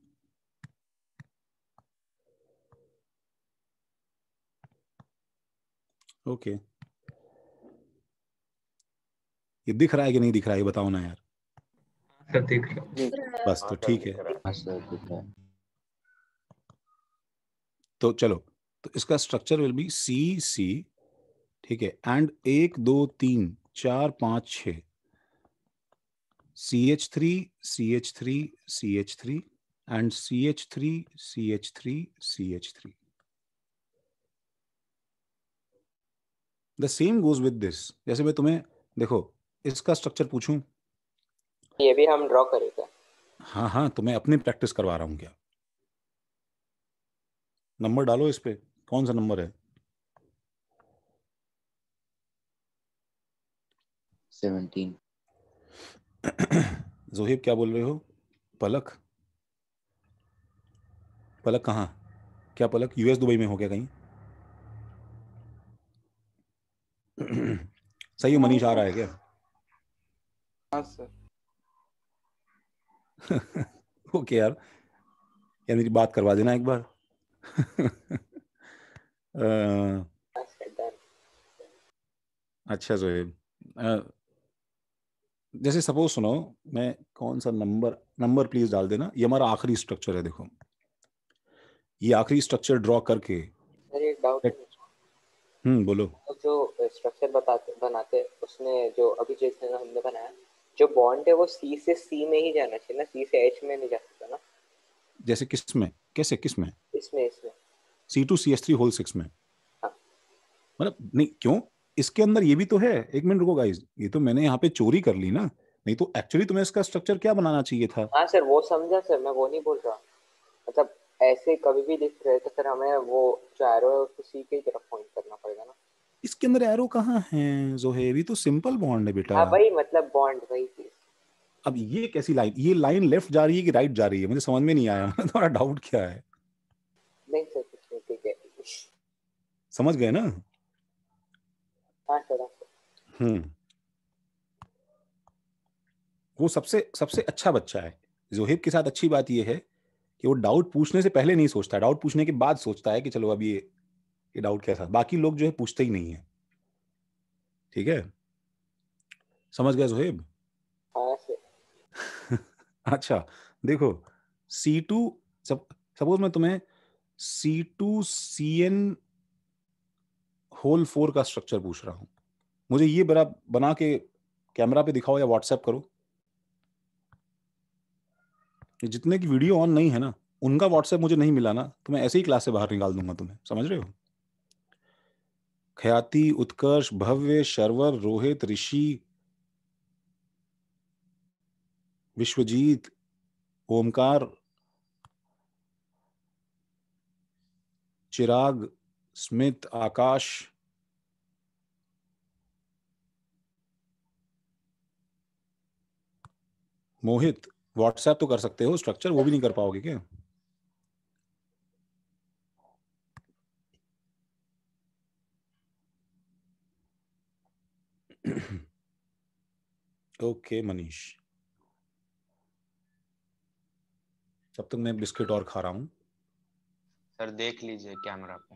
ओके। ये दिख रहा है कि नहीं दिख रहा है? ये बताओ ना यार। सर देख लो बस तो ठीक है। हाँ सर दिख रहा है। तो चलो तो इसका structure will be C C ठीक है एंड एक दो तीन चार पाँच छ C H three C H three C H three and C H three C H three C H three the same goes with this जैसे मैं तुम्हें देखो इसका स्ट्रक्चर पूछूँ? ये भी हम ड्रॉ करें क्या हाँ हाँ तो मैं अपनी प्रैक्टिस करवा रहा हूँ क्या? नंबर डालो इस पे। कौन सा नंबर है? सेवनटीन जोहिब क्या बोल रहे हो? पलक? पलक कहाँ? क्या पलक? यूएस दुबई में हो गया कहीं? सही है मनीष आ रहा है क्या? हाँ सर। ओके यार। यार मेरी बात करवा देना एक बार। अच्छा जोहेब जैसे सपोज़ सुनो मैं कौन सा नंबर नंबर प्लीज़ डाल देना। ये हमारा आखिरी स्ट्रक्चर है देखो। ये आखिरी स्ट्रक्चर ड्रॉ करके एक डाउट है हम्म बोलो। तो जो स्ट्रक्चर बताते बनाते उसमें जो अभी जैसे हमने बनाया जो बॉन्ड है वो सी से सी में ही जाना चाहिए ना सी से एच में नहीं जा सकता ना। जैसे किसमें? कैसे किसमें? इसमें इसमें C two C S three whole six में। हाँ। मतलब नहीं क्यों? इसके अंदर ये भी तो है। एक मिनट रुको गाइस ये तो मैंने यहाँ पे चोरी कर ली ना। नहीं तो एक्चुअली तुम्हें इसका स्ट्रक्चर क्या बनाना चाहिए था? हाँ सर वो समझा सर मैं वो नहीं बोल रहा। मतलब ऐसे कभी भी दिख रहे तो फिर हमें वो जो एरो है उसको सी की तरफ़ पॉइंट करना पड़ेगा ना। इसके अंदर एरो कहाँ है जोहेब ये तो सिंपल बॉन्ड है बेटा। हाँ वही मतलब बॉन्ड वही चीज़। अब ये कैसी लाइन ये लाइन लेफ़्ट जा रही है कि राइट जा रही है? मुझे समझ में नहीं आया। तुम्हारा डाउट क्या है? नहीं सर कुछ नहीं ठीक है। समझ गए ना? हाँ सर हाँ सर। हम्म। वो सबसे सबसे अच्छा बच्चा है। जोहेब के साथ अच्छी बात ये है कि वो डाउट पूछने से पहले नहीं सोचता। डाउट पूछने के बाद सोचता है कि चलो अब ये ये डाउट कैसा बाकी लोग जो है पूछते ही नहीं है। ठीक है? समझ गया जोहेब हाँ अच्छा देखो सी टू सब सपोज़ मैं तुम्हें C two C N whole four का स्ट्रक्चर पूछ रहा हूँ। मुझे ये बड़ा बना के कैमरा पे दिखाओ या व्हाट्सएप करो। जितने की वीडियो ऑन नहीं है ना, उनका व्हाट्सएप मुझे नहीं मिला ना तो मैं ऐसे ही क्लास से बाहर निकाल दूँगा तुम्हें, समझ रहे हो? ख्याति, उत्कर्ष, भव्य, शर्वर, रोहित, ऋषि, विश्वजीत, ओमकार, चिराग, स्मित, आकाश, मोहित व्हाट्सएप तो कर सकते हो स्ट्रक्चर वो भी नहीं कर पाओगे क्या? ओके मनीष तब तक मैं बिस्किट और खा रहा हूँ। सर देख लीजिए कैमरा पे।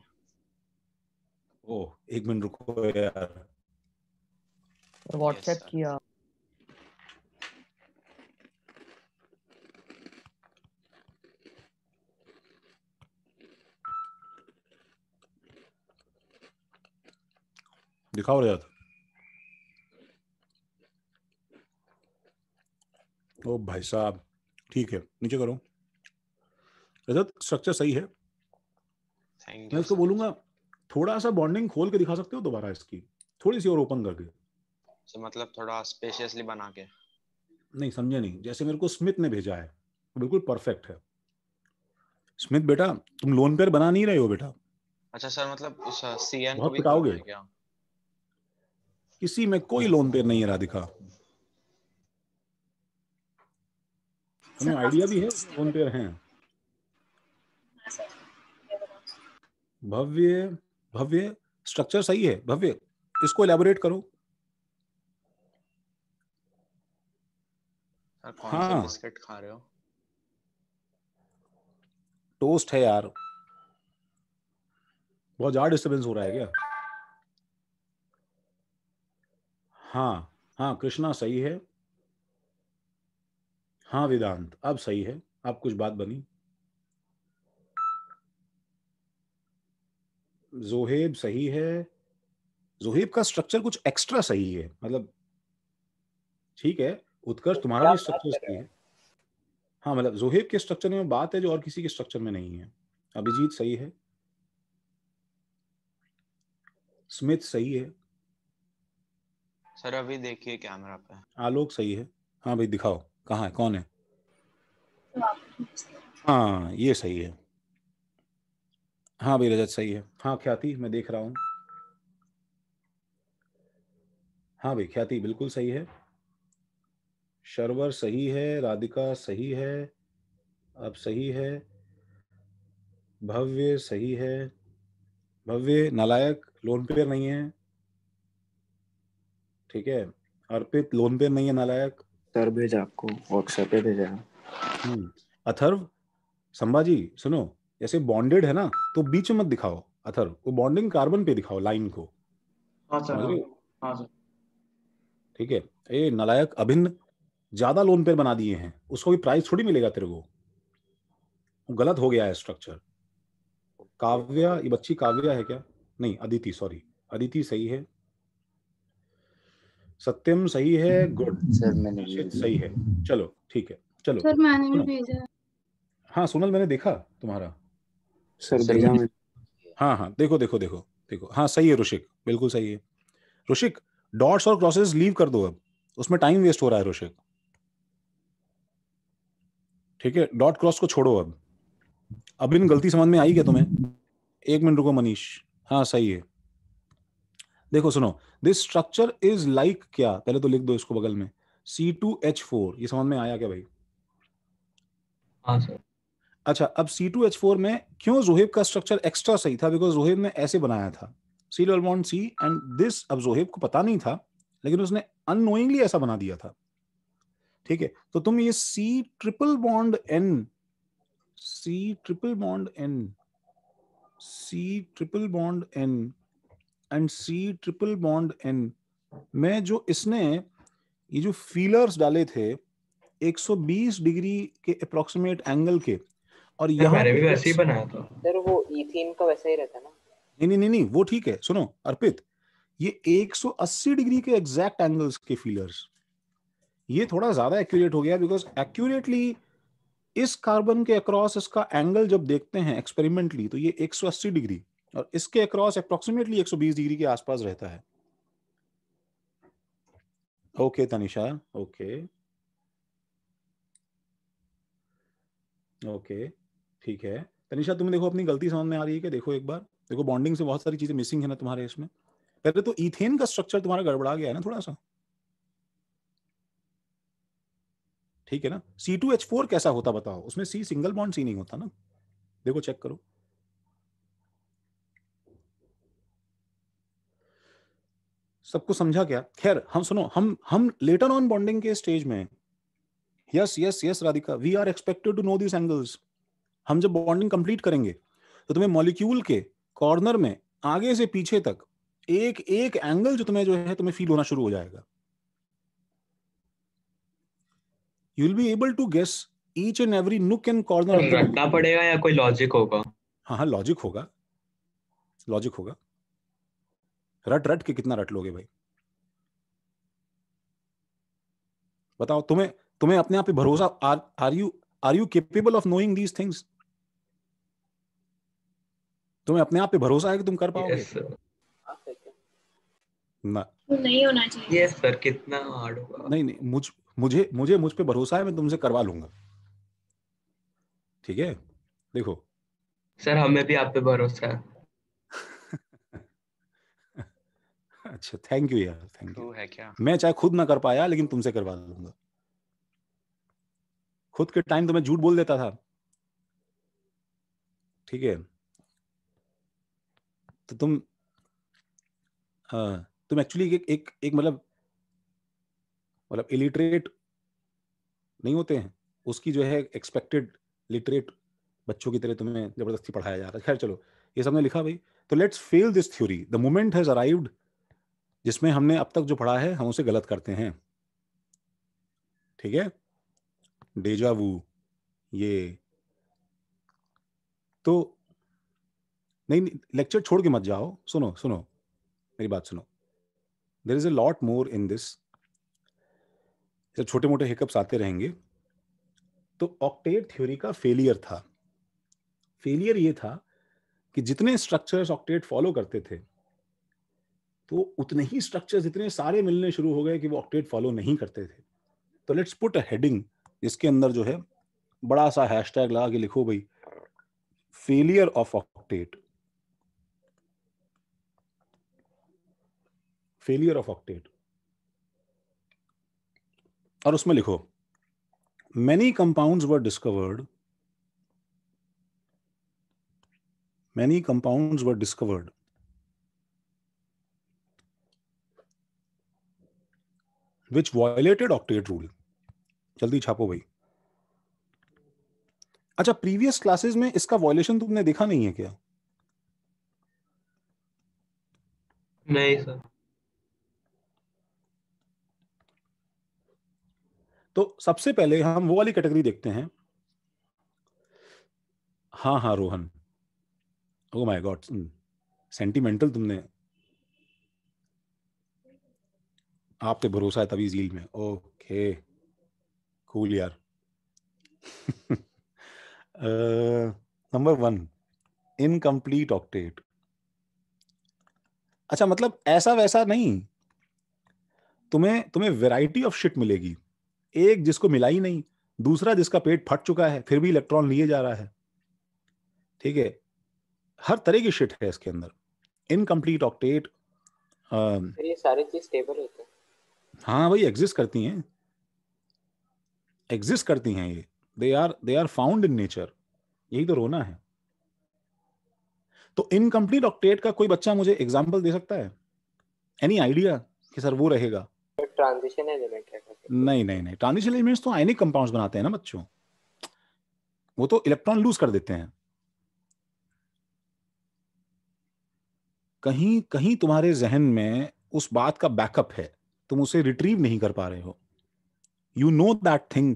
ओह एक मिनट रुको यार। व्हाट्सएप किया। दिखाओ रियाद ओ भाई साहब ठीक है नीचे करो। रजत स्ट्रक्चर सही है। मैं यू इसको बोलूँगा थोड़ा सा बॉन्डिंग खोल के दिखा सकते हो दोबारा इसकी? थोड़ी सी और ओपन करके। सर मतलब थोड़ा स्पेशियसली बना के। नहीं समझे नहीं। जैसे मेरे को स्मिथ ने भेजा है बिल्कुल परफेक्ट है। स्मिथ बेटा तुम लोन पेयर बना नहीं रहे हो बेटा। अच्छा सर मतलब उस सीएन को बहुत भी पिटाओगे। क्या? किसी में कोई लोन पेयर नहीं है राधिका। हमें आइडिया भी है लोन पेयर हैं। भव्य भव्य स्ट्रक्चर सही है भव्य। इसको एलैबोरेट करो। कौन हाँ। बिस्किट खा रहे हो? टोस्ट है यार। बहुत ज़्यादा डिस्टर्बेंस हो रहा है क्या? हाँ हाँ कृष्णा सही है। हाँ वेदांत अब सही है अब कुछ बात बनी। जोहेब सही है। जोहेब का स्ट्रक्चर कुछ एक्स्ट्रा सही है मतलब ठीक है उत्कर्ष तुम्हारा भी स्ट्रक्चर सही है? हाँ। मतलब जोहेब के स्ट्रक्चर में बात है जो और किसी के स्ट्रक्चर में नहीं है। अभिजीत सही है। स्मिथ सही है। सर, अभी देखिए कैमरा पे। आलोक सही है? हाँ भाई, दिखाओ। कहाँ है? कौन है? हाँ ये सही है। हाँ भाई, रजत सही है। हाँ ख्याति, मैं देख रहा हूँ। हाँ भाई, ख्याति बिल्कुल सही है। शर्वर सही है, राधिका सही है, अब सही है। भव्य सही है। भव्य नालायक लोन पेयर नहीं है। ठीक है। अर्पित लोन पे नहीं है नालायक? सर भेजा आपको व्हाट्सएप पे भेजा हम्म, अथर्व संभाजी सुनो जैसे बॉन्डेड है ना तो बीच में मत दिखाओ अथर्व वो बॉन्डिंग कार्बन पे दिखाओ लाइन को। हाँ हो? हाँ ठीक है ए नलायक अभिन्न ज़्यादा लोन पेयर बना दिए हैं उसको भी प्राइस थोड़ी मिलेगा तेरे को। गलत हो गया है स्ट्रक्चर काव्या ये बच्ची काव्या है क्या? नहीं अदिति सॉरी अदिति सही है। सत्यम सही है गुड। सर मैंने सही है। चलो ठीक है चलो। सर मैंने भी भेजा। हाँ सोनल मैंने देखा तुम्हारा। सर भेजा हाँ। हाँ देखो देखो देखो देखो। हाँ सही है रुशिक बिल्कुल सही है। रुशिक डॉट्स और क्रॉसेस लीव कर दो अब। उसमें टाइम वेस्ट हो रहा है रुशिक ठीक है डॉट क्रॉस को छोड़ो अब। अब इन गलती समझ में आई क्या तुम्हें? एक मिनट रुको मनीष। हाँ सही है। देखो सुनो दिस स्ट्रक्चर इज़ लाइक क्या? पहले तो लिख दो इसको बगल में। सी टू एच फोर ये समझ में आया क्या भाई? हाँ सर। अच्छा अब C2H4 में क्यों जोहेब का स्ट्रक्चर एक्स्ट्रा सही था? बिकॉज़ जोहेब ने ऐसे बनाया था। C double bond C and this अब जोहेब को पता नहीं था लेकिन उसने अननोइंगली ऐसा बना दिया था। ठीक है तो तुम ये C triple bond N C triple bond N C triple bond N and C triple bond N में जो इसने ये जो फीलर्स डाले थे 120 डिग्री के अप्रोक्सीमेट एंगल के और यहाँ भी वैसे ही बनाया था। सर वो इथीन का वैसा ही रहता है ना। नहीं नहीं नहीं नहीं वो ठीक है सुनो अर्पित ये 180 डिग्री के एग्जैक्ट एंगल्स के फीलर्स ये थोड़ा ज़्यादा एक्यूरेट हो गया बिकॉज़ एक्यूरेटली इस कार्बन के अक्रॉस इसका एंगल जब देखते हैं एक्सपेरिमेंटली तो ये 180 डिग्री और इसके अक्रॉस अप्रोक्सीमेटली 120 डिग्री के आसपास रहता है। ओके तनिषा ओके ओके ठीक है। तनिषा तुम्हें देखो अपनी गलती समझ में आ रही है कि देखो एक बार। देखो बॉन्डिंग से बहुत सारी चीज़ें मिसिंग है ना तुम्हारे इसमें। पहले तो इथेन का स्ट्रक्चर तुम्हारा गड़बड़ा गया है ना थोड़ा सा। ठीक है ना? C2H4 कैसा होता बताओ? उसमें C सिंगल बॉन्ड C नहीं होता ना। देखो चेक करो। सबको समझा क्या? खैर हम सुनो हम हम लेटर ऑन बॉन्डिंग के स्टेज में yes yes yes Radhika we are expected to know this angles हम जब बॉन्डिंग कंप्लीट करेंगे तो तुम्हें मॉलिक्यूल के कॉर्नर में आगे से पीछे तक एक एक एंगल जो तुम्हें जो है तुम्हें फील होना शुरू हो जाएगा। You will be able to guess each and every nook and corner रटना पड़ेगा या कोई लॉजिक होगा? हाँ हाँ लॉजिक होगा। लॉजिक होगा। रट रट के कितना रट लोगे भाई? बताओ तुम्हें तुम्हें अपने आप पे भरोसा are are you are you capable of knowing these things तुम्हें अपने आप पे भरोसा है कि तुम कर पाओगे? हाँ क्या ना। नहीं होना चाहिए। यस सर कितना हार्ड होगा। नहीं नहीं मुझ मुझे मुझे मुझ पे भरोसा है मैं तुमसे करवा लूँगा। ठीक है? देखो। सर हमें भी आप पे भरोसा है। अच्छा थैंक यू यार थैंक यू है क्या? मैं चाहे खुद ना कर पाया लेकिन तुमसे करवा लूँगा खुद के टाइम तो मैं झूठ बोल देता था। ठीक है? तो तुम हाँ, तुम एक्चुअली एक एक एक मतलब मतलब इलिटरेट नहीं होते हैं। उसकी जो है एक्सपेक्टेड लिटरेट बच्चों की तरह तुम्हें ज़बरदस्ती पढ़ाया जा रहा है। खैर चलो ये सबने लिखा भाई। तो let's fail this theory the moment has arrived जिसमें हमने अब तक जो पढ़ा है, हम उसे गलत करते हैं। ठीक है? डेजा वू ये। तो नहीं लेक्चर छोड़ के मत जाओ। सुनो सुनो। मेरी बात सुनो। There is a lot more in this जब छोटे मोटे हिकअप्स आते रहेंगे तो ऑक्टेट थ्योरी का फेलियर था। फेलियर ये था कि जितने स्ट्रक्चर्स ऑक्टेट फॉलो करते थे तो उतने ही स्ट्रक्चर्स इतने सारे मिलने शुरू हो गए कि वो ऑक्टेट फॉलो नहीं करते थे। तो लेट्स पुट अ हेडिंग इसके अंदर जो है बड़ा सा हैशटैग लगा के लिखो भाई failure of octet failure of octet और उसमें लिखो, many compounds were discovered many compounds were discovered which violated octet rule. जल्दी छापो भाई। अच्छा प्रीवियस क्लासेस में इसका वॉयलेशन तुमने देखा नहीं है क्या? नहीं सर तो सबसे पहले हम वो वाली कैटेगरी देखते हैं। हाँ हाँ Rohan. Oh my god sentimental तुमने आप पे भरोसा है तभी झील में। ओके कूल यार. नंबर वन इनकम्प्लीट ऑक्टेट अच्छा मतलब ऐसा वैसा नहीं। तुम्हें तुम्हें वैरायटी ऑफ़ शिट मिलेगी। एक जिसको मिला ही नहीं, दूसरा जिसका पेट फट चुका है, फिर भी इलेक्ट्रॉन लिए जा रहा है। ठीक है? हर तरह की शिट है इसके अंदर। इनकम्प्लीट ऑक्टेट ये सारी चीज़ स्टेबल होते हाँ भाई एग्जिस्ट करती हैं। एग्जिस्ट करती हैं ये। They are they are found in nature यही तो रोना है। तो इनकम्प्लीट ऑक्टेट का कोई बच्चा मुझे एग्ज़ाम्पल दे सकता है? एनी आइडिया कि सर वो रहेगा? ट्रांजिशन एलिमेंट नहीं नहीं नहीं। ट्रांजिशन एलिमेंट्स तो आयनिक कंपाउंड्स बनाते हैं ना बच्चों। वो तो इलेक्ट्रॉन लूज कर देते हैं। कहीं कहीं तुम्हारे जहन में उस बात का बैकअप है। तुम उसे रिट्रीव नहीं कर पा रहे हो। यू नो दैट थिंग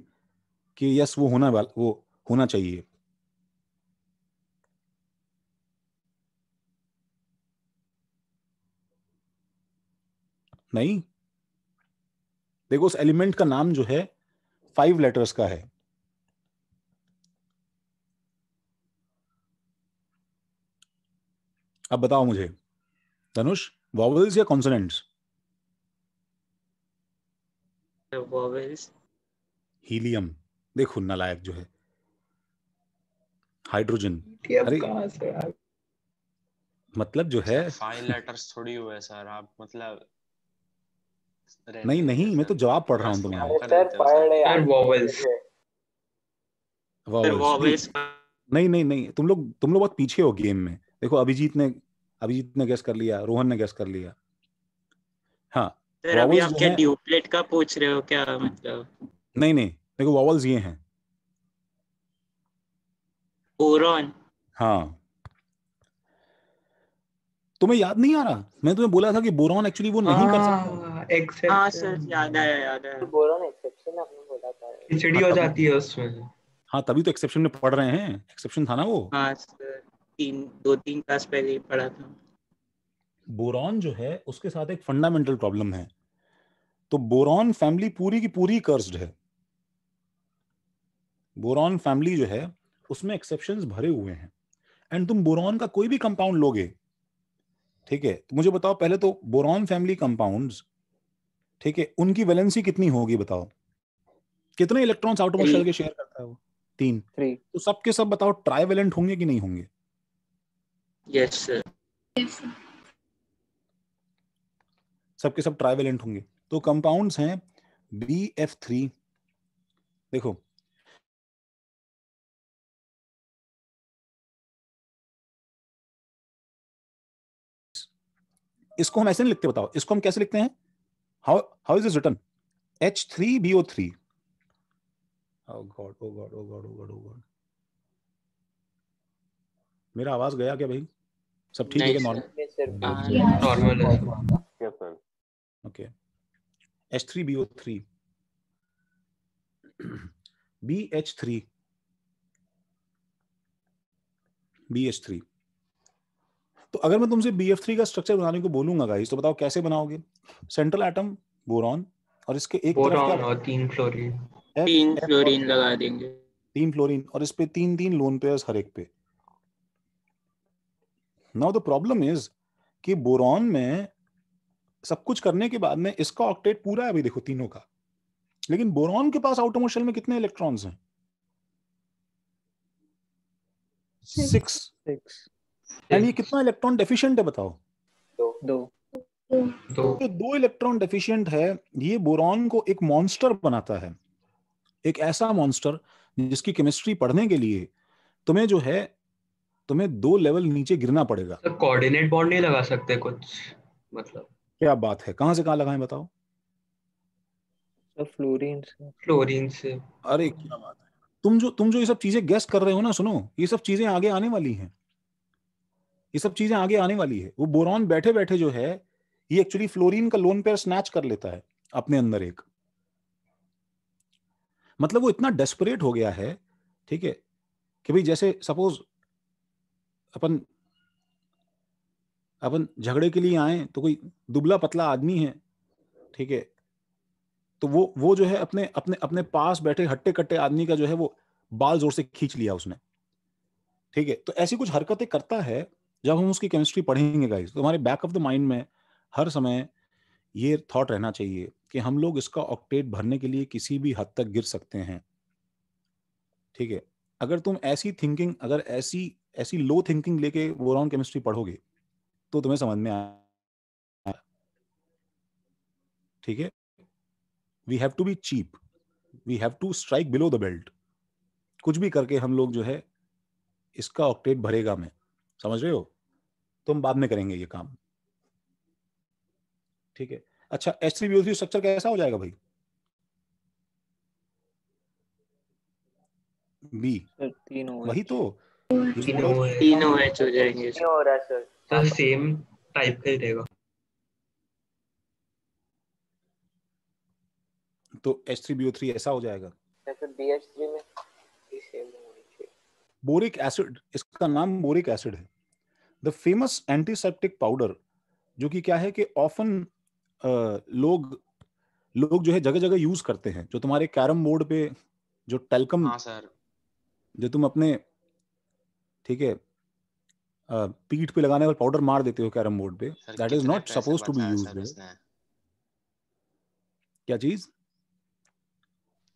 कि यस वो होना वो होना चाहिए। नहीं। देखो, उस एलिमेंट का नाम जो है फाइव लेटर्स का है। अब बताओ मुझे। धनुष वॉवल्स या कॉन्सोनेंट्स वॉवेल्स हीलियम। देखो नालायक जो है। हाइड्रोजन। अरे? मतलब जो है फाइव लेटर्स थोड़ी हुए सर आप मतलब नहीं नहीं मैं तो जवाब पढ़ रहा हूँ बस तुम्हें अरे कर सर देते पढ़ रहे सर वॉवेल्स vowels। वॉवेल्स नहीं नहीं नहीं। तुम लोग तुम लोग बहुत पीछे हो गेम में। देखो अभिजीत ने अभिजीत ने गैस कर लिया रोहन ने गैस कर लिया। हाँ। सर अभी आप क्या ड्यूप्लेट का पूछ रहे हो क्या मतलब? नहीं नहीं देखो वॉवल्स ये हैं। बोरॉन हाँ। तुम्हें याद नहीं आ रहा? मैं तुम्हें बोला था कि बोरॉन एक्चुअली वो नहीं कर सकता। हाँ, exception। हाँ सर याद आया याद आया। बोरोन एक्सेप्शन आपने बोला था। खिचड़ी हो जाती है उसमें। हाँ तभी तो एक्सेप्शन में पढ़ रहे हैं। एक्सेप्शन था ना वो। हाँ सर तीन दो तीन क्लास पहले ही पढ़ा था। बोरॉन जो है उसके साथ एक फंडामेंटल प्रॉब्लम है। तो बोरॉन फैमिली पूरी की पूरी कर्स्ड है। बोरॉन फैमिली जो है उसमें एक्सेप्शंस भरे हुए हैं। एंड तुम बोरॉन का कोई भी कंपाउंड लोगे ठीक है? तो मुझे बताओ पहले तो बोरॉन फैमिली कंपाउंड्स ठीक है? उनकी वैलेंसी कितनी होगी बताओ? कितने इलेक्ट्रॉन्स आउटरमोस्ट शेल के शेयर करता है वो? तीन। तो सबके सब बताओ ट्राइवेलेंट होंगे कि नहीं होंगे? यस सर सबके सब ट्राइवेलेंट होंगे। तो कंपाउंड्स हैं बी एफ़ थ्री देखो। इसको हम ऐसे नहीं लिखते बताओ। इसको हम कैसे लिखते हैं? How how is is written H three B O three god oh god oh god oh god oh god मेरा आवाज़ गया क्या भाई? सब ठीक है नॉर्मल सिर्फ़ हाँ, नॉर्मल है। Okay. H3BO3. BH3. BH3. तो अगर मैं तुमसे BF3 का स्ट्रक्चर बनाने को बोलूँगा गाइस तो बताओ कैसे बनाओगे सेंट्रल एटम बोरॉन और इसके एक तरफ़ बोरॉन क्या और तीन फ्लोरीन तीन फ्लोरीन लगा देंगे तीन फ्लोरीन और इस पे तीन तीन लोन पेयर्स हर एक पे नाउ द प्रॉब्लम इज़ कि बोरॉन में सब कुछ करने के बाद में इसका ऑक्टेट पूरा है अभी देखो तीनों का। लेकिन बोरॉन के पास आउटरमोस्ट शेल में कितने इलेक्ट्रॉन्स हैं? Six. सिक्स सिक्स एंड ये कितना इलेक्ट्रॉन डेफिशिएंट है बताओ? दो दो। दो। इलेक्ट्रॉन डेफिशिएंट है ये बोरॉन को एक मॉन्स्टर बनाता है। एक ऐसा मॉन्स्टर जिसकी केमिस्ट्री पढ़ने के लिए तुम्हें जो है तुम्हें दो लेवल नीचे गिरना पड़ेगा। कोऑर्डिनेट बॉन्ड नहीं लगा सकते कुछ मतलब। क्या बात है? कहाँ से कहाँ लगाएँ बताओ। फ्लोरीन से। फ्लोरीन से। अरे क्या बात है। तुम जो तुम जो ये सब चीज़ें गेस कर रहे हो ना सुनो। ये सब चीज़ें आगे आने वाली हैं। ये सब चीज़ें आगे आने वाली है। वो बोरॉन बैठे बैठे जो है ये एक्चुअली फ्लोरीन का लोन पेयर स्नैच कर लेता है अपने अंदर एक। मतलब वो इतना डेस्परेट हो गया है ठीक है कि भाई जैसे सपोज़ अपन अपन झगड़े के लिए आए तो कोई दुबला पतला आदमी है, ठीक है? तो वो वो जो है अपने अपने अपने पास बैठे हट्टे कट्टे आदमी का जो है वो बाल ज़ोर से खींच लिया उसने, ठीक है? तो ऐसी कुछ हरकतें करता है, जब हम उसकी केमिस्ट्री पढ़ेंगे गाइस तो हमारे बैक ऑफ़ द माइंड में हर समय ये थॉट रहना चाहिए कि हम लोग इसका ऑक्टेट भरने के लिए किसी भी हद तक गिर सकते हैं, ठीक है? अगर तुम ऐसी थिंकिंग अगर ऐसी ऐसी लो थिंकिंग लेके वो राउंड केमिस्ट्री पढ़ोगे तो तुम्हें समझ में आया ठीक है? We have to be cheap we have to strike below the belt कुछ भी करके हम लोग जो है इसका ऑक्टेट भरेगा मैं समझ रहे हो? तो हम बाद में करेंगे ये काम। ठीक है। अच्छा एच थ्री स्ट्रक्चर कैसा हो जाएगा भाई? बी सर वही तो। तीनों है हो जाएँगे। सर सेम टाइप का ही रहेगा तो एच थ्री थ्री ऐसा हो जाएगा। में बोरिक एसिड इसका नाम बोरिक एसिड है। द फ़ेमस एंटीसेप्टिक पाउडर जो कि क्या है कि ऑफन लोग लोग जो है जगह जगह यूज़ करते हैं। जो तुम्हारे कैरम बोर्ड पे जो टेलकम हाँ सर जो तुम अपने ठीक है पीठ पे लगाने वाला पाउडर मार देते हो कैरम बोर्ड पे। That is not suppose to be use क्या चीज़?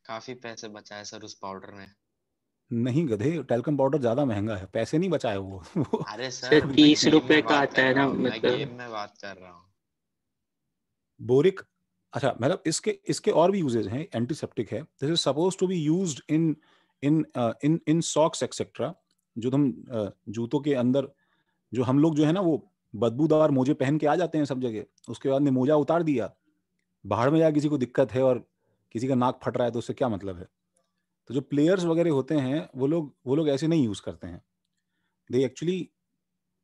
काफ़ी पैसे बचाए सर उस पाउडर ने। नहीं गधे टेलकम पाउडर ज़्यादा महँगा है। पैसे नहीं बचाए वो। अरे सर सर मैं 30 गेम रुपए का बात आता है कर ना रहा हूँ, मैं मतलब। गेम में बात कर रहा हूँ। बोरिक अच्छा मतलब इसके इसके और भी यूजेज हैं एंटीसेप्टिक है। This is suppose to be used in in in in socks etcetera जो अ, जूतों के अंदर जो हम लोग जो है ना वो बदबूदार मोजे पहन के आ जाते हैं सब जगह। उसके बाद में मोजा उतार दिया। बाहर में जा किसी को दिक्कत है और किसी का नाक फट रहा है तो उससे क्या मतलब है? तो जो प्लेयर्स वगैरह होते हैं वो लोग वो लोग ऐसे नहीं यूज़ करते हैं। दे एक्चुअली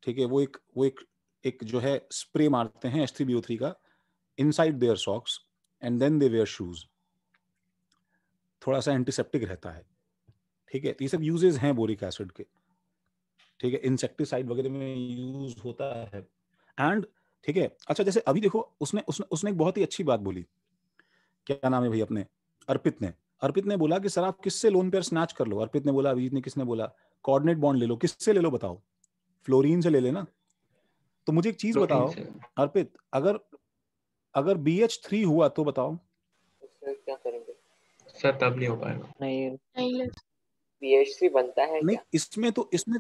ठीक है वो एक वो एक एक जो है स्प्रे मारते हैं H three B O three का inside their socks and then they wear shoes थोड़ा सा एंटीसेप्टिक रहता है। ठीक है तो ये सब यूजेज हैं बोरिक एसिड के। ठीक है इंसेक्टिसाइड वगैरह में यूज़ होता है। एंड ठीक है अच्छा जैसे अभी देखो उसने उसने उसने एक बहुत ही अच्छी बात बोली। क्या नाम है भाई अपने? अर्पित ने। अर्पित ने बोला कि सर आप किससे लोन पेयर स्नैच कर लो? अर्पित ने बोला अभिजीत ने किसने बोला? कोऑर्डिनेट बॉन्ड ले लो। किससे ले लो बताओ? फ्लोरीन से ले लेना। तो मुझे एक चीज़ बताओ अर्पित अगर अगर बी एच थ्री हुआ तो बताओ। क्या करेंगे? सर तब नहीं हो पाएगा। नहीं। नहीं। बी एच थ्री बनता है नहीं क्या? इसमें तो इसमें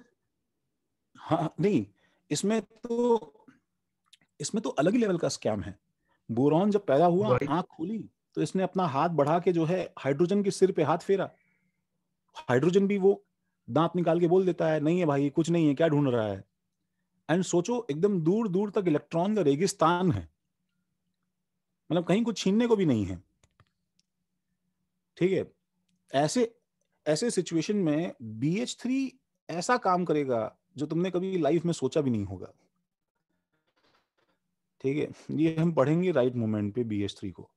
हाँ नहीं इसमें तो इसमें तो अलग ही लेवल का स्कैम है। बोरॉन जब पैदा हुआ आँख खोली तो इसने अपना हाथ बढ़ा के जो है हाइड्रोजन के सिर पे हाथ फेरा। हाइड्रोजन भी वो दांत निकाल के बोल देता है नहीं है भाई कुछ नहीं है क्या ढूंढ रहा है? एंड सोचो एकदम दूर दूर तक इलेक्ट्रॉन का रेगिस्तान है। मतलब कहीं कुछ छीनने को भी नहीं है। ठीक है ऐसे ऐसे सिचुएशन में बी एच थ्री ऐसा काम करेगा जो तुमने कभी लाइफ में सोचा भी नहीं होगा। ठीक है? ये हम पढ़ेंगे राइट मोमेंट पे बी एच थ्री को।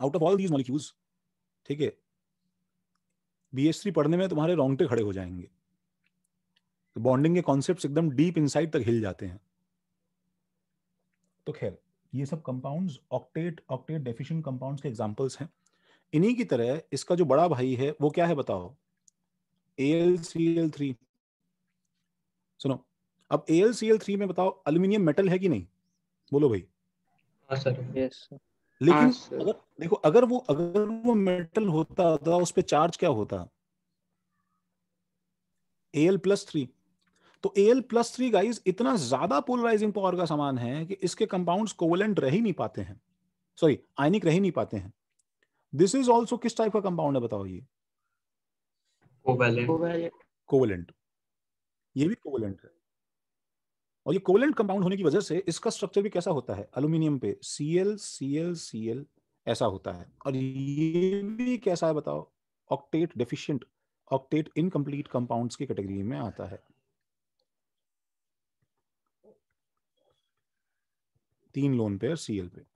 Out of all these molecules ठीक है? बी एच थ्री पढ़ने में तुम्हारे रोंगटे खड़े हो जाएँगे। तो बॉन्डिंग के कॉन्सेप्ट एकदम डीप इनसाइड तक हिल जाते हैं। तो खैर, ये सब compounds octet octet deficient compounds के एग्जांपल्स हैं। इन्हीं की तरह इसका जो बड़ा भाई है, वो क्या है बताओ? AlCl3 सुनो अब AlCl3 में बताओ एल्यूमिनियम मेटल है कि नहीं? बोलो भाई। हाँ सर। यस लेकिन हाँ सर। अगर देखो अगर वो अगर वो मेटल होता तो उस पे चार्ज क्या होता? एल प्लस थ्री तो एल प्लस थ्री गाइज़ इतना ज़्यादा पोलराइजिंग पावर का सामान है कि इसके कंपाउंड्स कोवलेंट रह ही नहीं पाते हैं। सॉरी आयनिक रह ही नहीं पाते हैं। दिस इज़ ऑल्सो किस टाइप का कंपाउंड है बताओ ये? कोवैलेंट कोवैलेंट ये भी कोवलेंट है। और ये कोवलेंट कंपाउंड होने की वजह से इसका स्ट्रक्चर भी कैसा होता है? एल्यूमिनियम पे C L C L C L ऐसा होता है। और ये भी कैसा है बताओ? Octet deficient octet incomplete compounds की कैटेगरी में आता है। तीन लोन पेयर सी एल पे।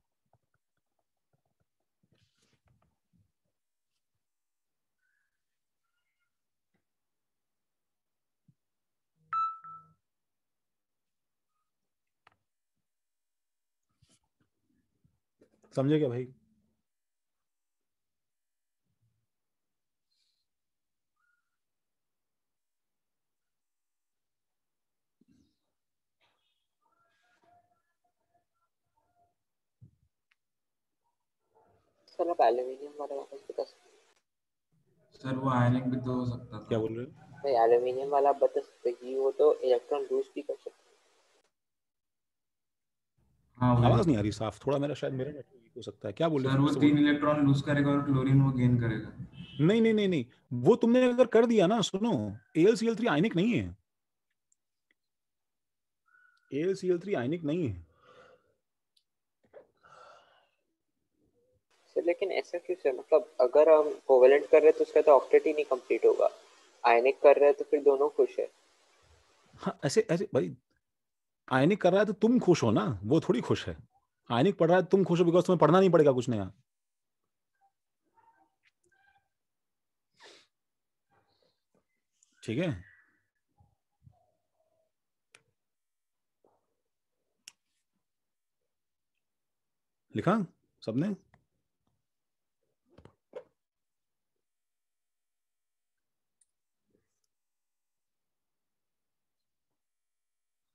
समझे क्या भाई? सर वो आयनिक भी तो हो सकता था। क्या बोल रहे हो? भाई एल्यूमिनियम वाला बता सकते हैं कि वो तो इलेक्ट्रॉन लूज भी कर सकते आवाज़ नहीं आ रही साफ़ थोड़ा मेरा शायद मेरा नेटवर्क हो सकता है। क्या बोल रहे हो वो तीन इलेक्ट्रॉन लूज करेगा और क्लोरीन वो गेन करेगा। नहीं नहीं नहीं नहीं वो तुमने अगर कर दिया ना सुनो L C L three ionic नहीं है। L C L three ionic नहीं है। सर लेकिन ऐसा क्यों सर मतलब अगर हम कोवेलेंट कर रहे हैं तो उसका तो ऑक्टेट ही नहीं कंप्लीट होगा। आयनिक कर रहे हैं तो फिर दोनों खुश है। हाँ ऐसे ऐसे भाई आयनिक कर रहा है तो तुम खुश हो ना? वो थोड़ी खुश है। आयनिक पढ़ रहा है तो तुम खुश हो बिकॉज़ तुम्हें पढ़ना नहीं पड़ेगा कुछ नया। ठीक है? लिखा सबने?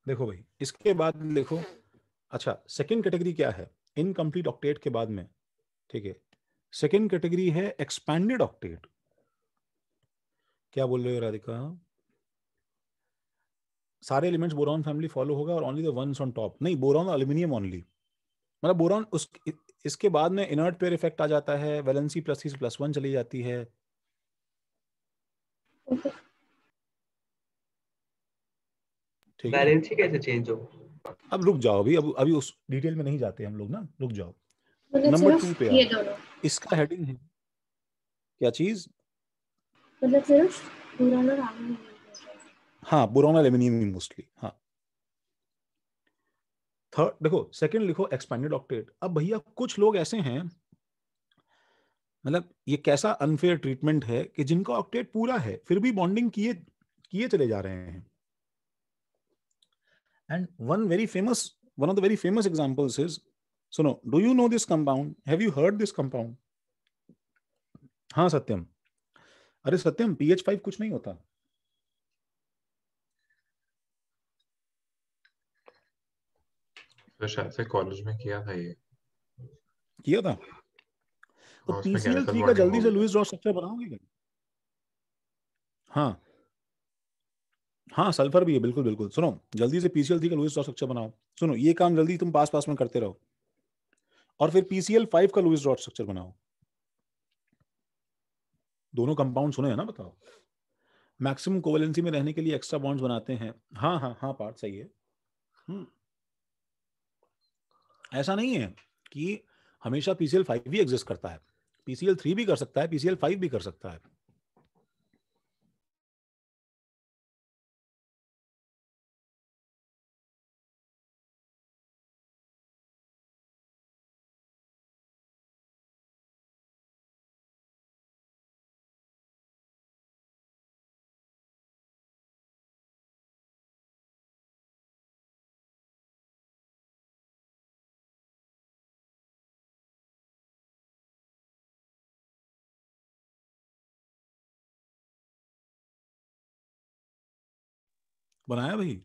देखो भाई, इसके बाद देखो अच्छा सेकंड कैटेगरी क्या है? इनकम्प्लीट ऑक्टेट के बाद में, ठीक है? सेकंड कैटेगरी है एक्सपैंडेड ऑक्टेट क्या बोल रहे हो राधिका? सारे एलिमेंट्स बोरॉन फैमिली फॉलो होगा और only the ones on top नहीं बोरॉन एल्यूमिनियम ओनली मतलब बोरॉन उस, इसके बाद में इनर्ट पेयर इफ़ेक्ट आ जाता है valency plus three plus one चली जाती है। ठीक है? कैसे चेंज हो अब रुक जाओ अभी अब अभी उस डिटेल में नहीं जाते हम लोग ना रुक जाओ। नंबर टू पे ये इसका हेडिंग है। क्या चीज़? मतलब सिर्फ़ हाँ बोरॉन एल्यूमिनियम मोस्टली हाँ। थर्ड देखो सेकंड लिखो एक्सपैंडेड ऑक्टेट अब भैया कुछ लोग ऐसे हैं मतलब ये कैसा अनफेयर ट्रीटमेंट है कि जिनका ऑक्टेट पूरा है फिर भी बॉन्डिंग किए किए चले जा रहे हैं। And one very famous one of the very famous examples is सुनो do you know this compound have you heard this compound हाँ सत्यम। अरे सत्यम पीएच फाइव कुछ नहीं होता। तो शायद से कॉलेज में किया था ये। किया था? तो हाँ, पीसीएल chemical थ्री का जल्दी से। लुइस ड्रॉ स्ट्रक्चर बनाओगे क्या? हाँ। हाँ सल्फ़र भी है, बिल्कुल बिल्कुल। सुनो, जल्दी से पीसीएल थ्री का लुइस ड्रॉ स्ट्रक्चर बनाओ। सुनो, ये काम जल्दी तुम पास पास में करते रहो। और फिर पीसीएल फाइव का लुइस ड्रॉ स्ट्रक्चर बनाओ। दोनों कंपाउंड सुने हैं ना, बताओ। मैक्सिमम कोवेलेंसी में रहने के लिए एक्स्ट्रा बॉन्ड्स बनाते हैं। हाँ हाँ हाँ पार्ट सही है। हम्म। ऐसा नहीं है कि हमेशा पीसीएल फाइव भी एग्जिस्ट करता है। पीसीएल थ्री भी कर सकता है पीसीएल फाइव भी कर सकता है। बनाया भाई?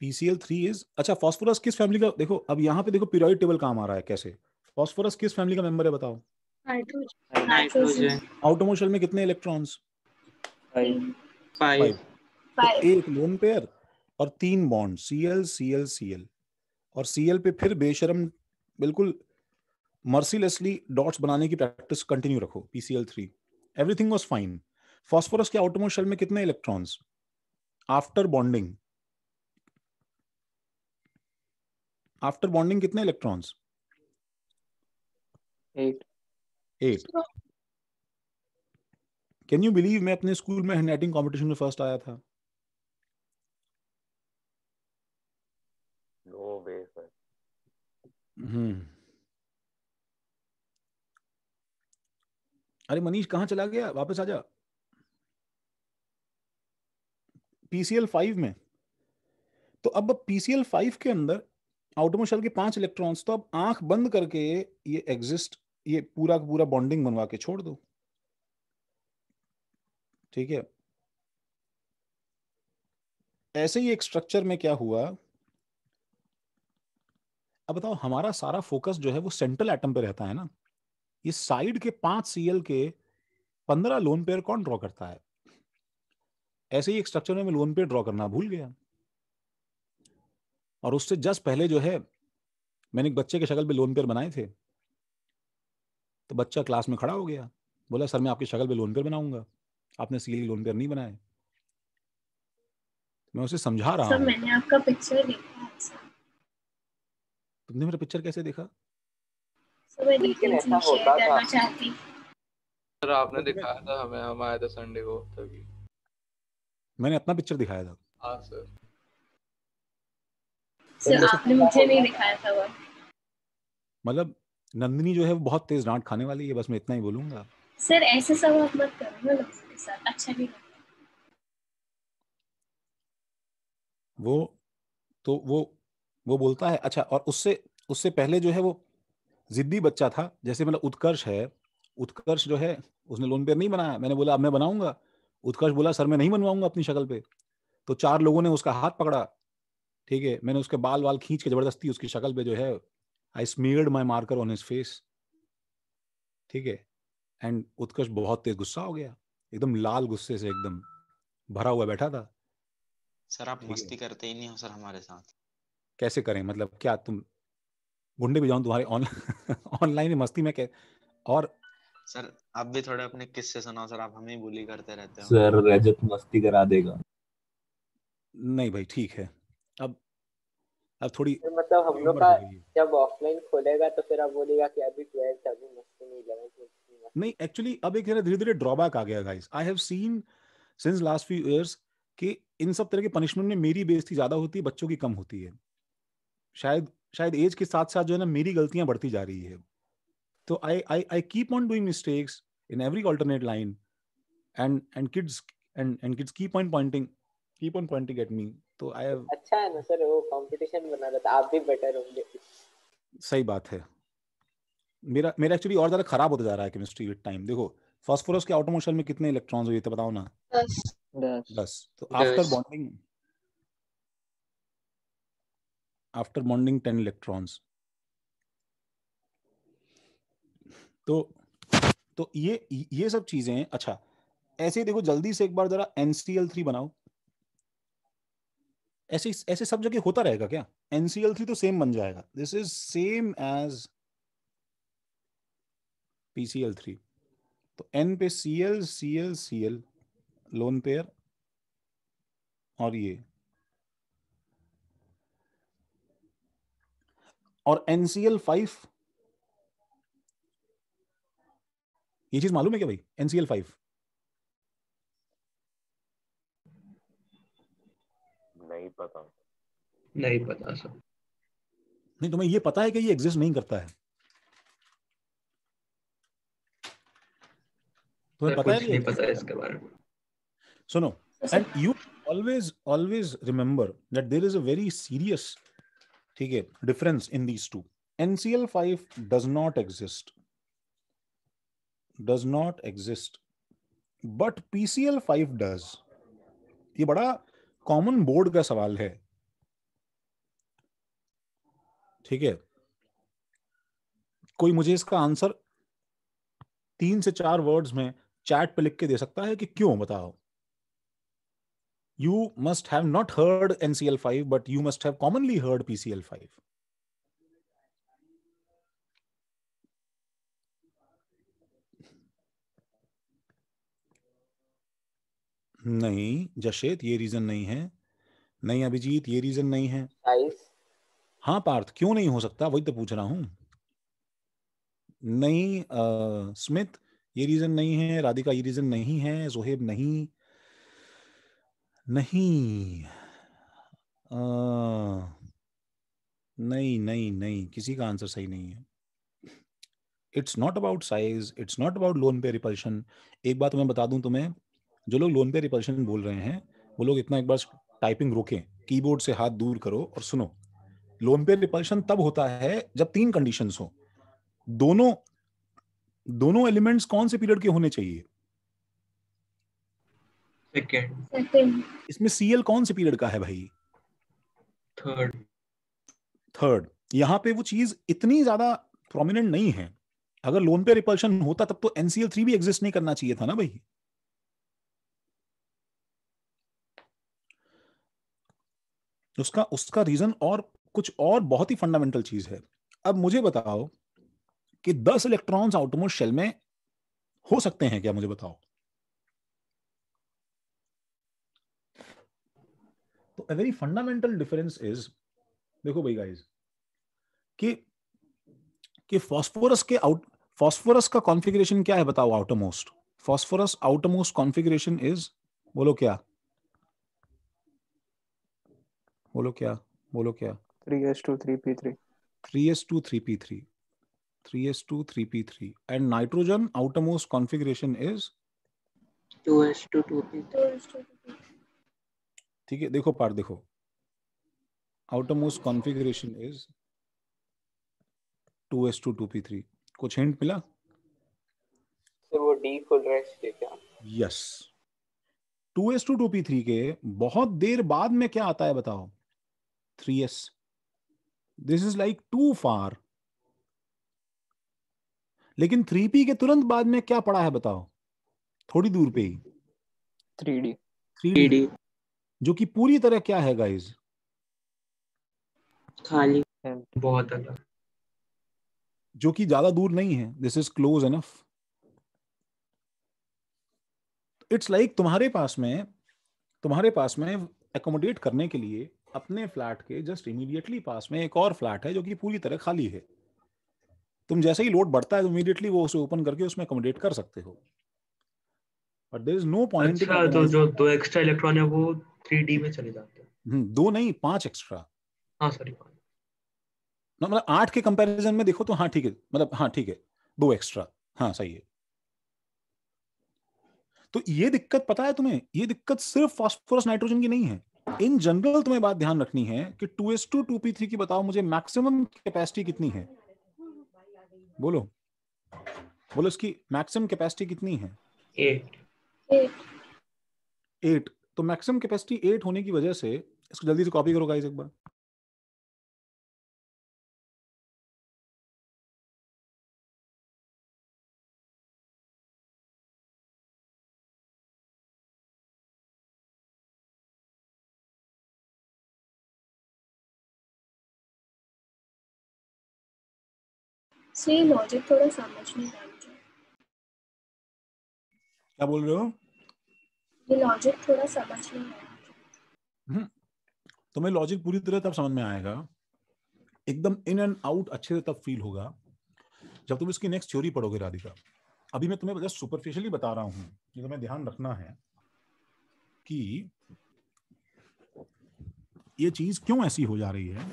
पीसीएल थ्री इज़ अच्छा फॉस्फोरस किस फैमिली का देखो अब यहाँ पे देखो पीरियोडिक टेबल काम आ रहा है कैसे? फॉस्फोरस किस फैमिली का मेंबर है बताओ? नाइट्रोजन नाइट्रोजन में कितने इलेक्ट्रॉन्स तो एक लोन पेयर और तीन बॉन्ड सीएल सीएल सीएल और सीएल पे फिर बेशरम बिल्कुल मर्सीलेसली डॉट्स बनाने की प्रैक्टिस कंटिन्यू रखो PCL three everything was fine phosphorus के आउटोमोशल में कितने electrons after bonding after bonding कितने electrons eight eight can you believe मैं अपने स्कूल में हैंडराइटिंग कंपटीशन में फ़र्स्ट आया था? No way sir hmm. अरे मनीष कहाँ चला गया? वापस आ जा। पीसीएल फाइव में। तो अब पीसीएल फाइव के अंदर आउटोमोशल के पाँच इलेक्ट्रॉन्स तो अब आँख बंद करके ये एग्जिस्ट ये पूरा का पूरा बॉन्डिंग बनवा के छोड़ दो। ठीक है? ऐसे ही एक स्ट्रक्चर में क्या हुआ? अब बताओ, हमारा सारा फोकस जो है वो सेंट्रल एटम पे रहता है ना। ये साइड के पाँच सीएल के पंद्रह लोन पेयर कौन ड्रॉ करता है? ऐसे ही एक स्ट्रक्चर में मैं लोन पेयर ड्रॉ करना भूल गया। और उससे जस्ट पहले जो है मैंने एक बच्चे के शक्ल पे लोन पेयर बनाए थे। तो बच्चा क्लास में खड़ा हो गया। बोला सर मैं आपकी शक्ल पे लोन पेयर बनाऊँगा। आपने सीएल लोन पेयर नहीं बनाए। मैं उसे समझा रहा हूँ। मैंने आपका पिक्चर देखा तुमने मेरा पिक्चर कैसे देखा? सर आपने दिखाया था हमें हम आए थे संडे को तभी। मैंने अपना पिक्चर दिखाया था। हाँ सर सर आपने मुझे नहीं दिखाया था वो। मतलब नंदिनी जो है वो बहुत तेज डांट खाने वाली है बस मैं इतना ही बोलूँगा। सर ऐसे सब आप मत करो ना लोगों के साथ अच्छा नहीं वो तो वो वो बोलता है अच्छा और उससे उससे पहले जो है वो जिद्दी बच्चा था जैसे मतलब उत्कर्ष है उत्कर्ष जो है उसने लोन पेयर नहीं बनाया। मैंने बोला अब मैं बनाऊँगा। उत्कर्ष बोला सर मैं नहीं बनवाऊँगा अपनी शक्ल पे। तो चार लोगों ने उसका हाथ पकड़ा। ठीक है मैंने उसके बाल वाल खींच के ज़बरदस्ती उसकी शक्ल पे जो है I smeared my marker on his face ठीक है एंड उत्कर्ष बहुत तेज गुस्सा हो गया। एकदम लाल गुस्से से एकदम भरा हुआ बैठा था। सर आप मस्ती करते ही नहीं हो सर हमारे साथ। कैसे करें? मतलब क्या तुम गुंडे भी जाऊँ तुम्हारे ऑनलाइन ऑनलाइन मस्ती में क्या और सर आप भी थोड़े अपने किस्से सुनाओ सर आप हमें ही बुली करते रहते हो। सर रजत मस्ती करा देगा। नहीं भाई ठीक है। अब अब थोड़ी फिर मतलब हम लोग का। जब ऑफलाइन खोलेगा तो फिर आप बोलेगा कि अभी ट्वेल्थ अभी मस्ती नहीं इलेवन नहीं एक्चुअली अब एक धीरे धीरे ड्रॉबैक आ गया guys I have seen since last few years कि इन सब तरह के पनिशमेंट में मेरी बेइज्जती ज़्यादा होती है बच्चों की कम होती है। शायद शायद एज के साथ साथ जो है ना मेरी गलतियाँ बढ़ती जा रही है। तो I I I keep on doing mistakes in every alternate line and and kids and and kids keep on pointing keep on pointing at me तो आई हैव अच्छा है ना सर वो कंपटीशन बना रहा था आप भी बेटर होंगे। सही बात है। मेरा मेरा एक्चुअली और ज़्यादा खराब होता जा रहा है केमिस्ट्री विद टाइम देखो फास्फोरस के आउटोमोशल में कितने इलेक्ट्रॉन्स हुए थे बताओ ना? दस। दस। दस। तो after bonding after bonding ten electrons तो तो ये ये सब चीज़ें अच्छा ऐसे ही देखो, जल्दी से एक बार जरा एनसीएल थ्री बनाओ। ऐसे ऐसे सब जगह होता रहेगा क्या? NCl3 तो सेम बन जाएगा। This is same as PCl3 तो एन पे Cl Cl Cl lone pair और ये। और NCl5 ये चीज़ मालूम है क्या भाई? एनसीएल फाइव नहीं पता। नहीं पता नहीं तुम्हें ये पता है कि ये एग्जिस्ट नहीं करता है। पता है इसके बारे में। सुनो and you always always remember that there is a very serious ठीक है difference in these two NCl five does not exist does not exist, but PCl5 does. ये बड़ा कॉमन बोर्ड का सवाल है। ठीक है? कोई मुझे इसका आंसर तीन से चार वर्ड्स में चैट पे लिख के दे सकता है कि क्यों? बताओ। You must have not heard NCl five but you must have commonly heard PCl five नहीं जशेत ये रीजन नहीं है। नहीं अभिजीत ये रीजन नहीं है। हाँ पार्थ क्यों नहीं हो सकता? वही तो पूछ रहा हूँ। नहीं स्मिथ ये रीजन नहीं है। राधिका ये रीजन नहीं है। जोहेब नहीं। नहीं। अ, नहीं नहीं नहीं किसी का आंसर सही नहीं है। It's not about size it's not about lone pair repulsion एक बात मैं बता दूँ तुम्हें जो लोग लोन पे रिपल्शन बोल रहे हैं वो लोग इतना एक बार टाइपिंग रोकें कीबोर्ड से हाथ दूर करो और सुनो। लोन पे रिपल्शन तब होता है जब तीन कंडीशन हो। दोनों दोनों एलिमेंट्स कौन से पीरियड के होने चाहिए? सेकेंड सेकंड इसमें सीएल कौन से पीरियड का है भाई? थर्ड थर्ड यहाँ पे वो चीज़ इतनी ज़्यादा प्रोमिनेंट नहीं है। अगर लोन पे रिपल्शन होता तब तो एनसीएल थ्री भी एग्जिस्ट नहीं करना चाहिए था ना भाई? उसका उसका रीजन और कुछ और बहुत ही फंडामेंटल चीज़ है। अब मुझे बताओ कि 10 इलेक्ट्रॉन्स आउटमोस्ट शेल में हो सकते हैं क्या? मुझे बताओ। तो a very fundamental difference is देखो भाई गाइस कि कि फास्फोरस के आउट फास्फोरस का कॉन्फ़िगरेशन क्या है बताओ outermost phosphorus outermost configuration is बोलो क्या? बोलो क्या बोलो क्या? 3s2 3p3 3s2 3p3 3s2 3p3 and nitrogen outermost configuration is 2s2 2p3 ठीक है देखो पार देखो। Outermost configuration is 2s2 2p3 कुछ हिंट मिला? सर वो डी फुल रेस्ट है क्या? यस 2s2 2p3 के बहुत देर बाद में क्या आता है बताओ? 3s this is like too far लेकिन 3p के तुरंत बाद में क्या पड़ा है बताओ? थोड़ी दूर पे ही। 3d 3d जो कि पूरी तरह क्या है गाइस खाली। बहुत अलग जो कि ज़्यादा दूर नहीं है। This is close enough it's like तुम्हारे पास में तुम्हारे पास में एकोमोडेट करने के लिए अपने फ्लैट के जस्ट इमीडिएटली पास में एक और फ्लैट है जो कि पूरी तरह खाली है। तुम जैसे ही लोड बढ़ता है तो इमीडिएटली वो उसे ओपन करके उसमें अकोमोडेट कर सकते हो। But there is no point अच्छा तो जो दो एक्स्ट्रा इलेक्ट्रॉन है वो थ्री डी में चले जाते हैं। दो नहीं पाँच एक्स्ट्रा हाँ सॉरी ना मतलब आठ के कंपैरिजन में देखो तो हाँ ठीक है। मतलब हाँ ठीक है दो एक्स्ट्रा हाँ सही है। तो ये दिक्कत पता है तुम्हें? ये दिक्कत सिर्फ़ फास्फोरस नाइट्रोजन की नहीं है। इन जनरल तुम्हें बात ध्यान रखनी है कि two s two two p three की बताओ मुझे मैक्सिमम कैपेसिटी कितनी है। बोलो। बोलो इसकी मैक्सिमम कैपेसिटी कितनी है? एट एट तो मैक्सिमम कैपेसिटी एट होने की वजह से इसको जल्दी से कॉपी करो गाइस एक बार। सो ये लॉजिक थोड़ा समझ नहीं आ मुझे क्या बोल रहे हो? ये लॉजिक थोड़ा समझ नहीं आ हम्म, तुम्हें लॉजिक पूरी तरह तब समझ में आएगा। एकदम इन एंड आउट अच्छे से तब फील होगा जब तुम इसकी नेक्स्ट थ्योरी पढ़ोगे राधिका। अभी मैं तुम्हें जस्ट सुपरफिशियली बता रहा हूँ ये तुम्हें ध्यान रखना है कि ये चीज़ क्यों ऐसी हो जा रही है?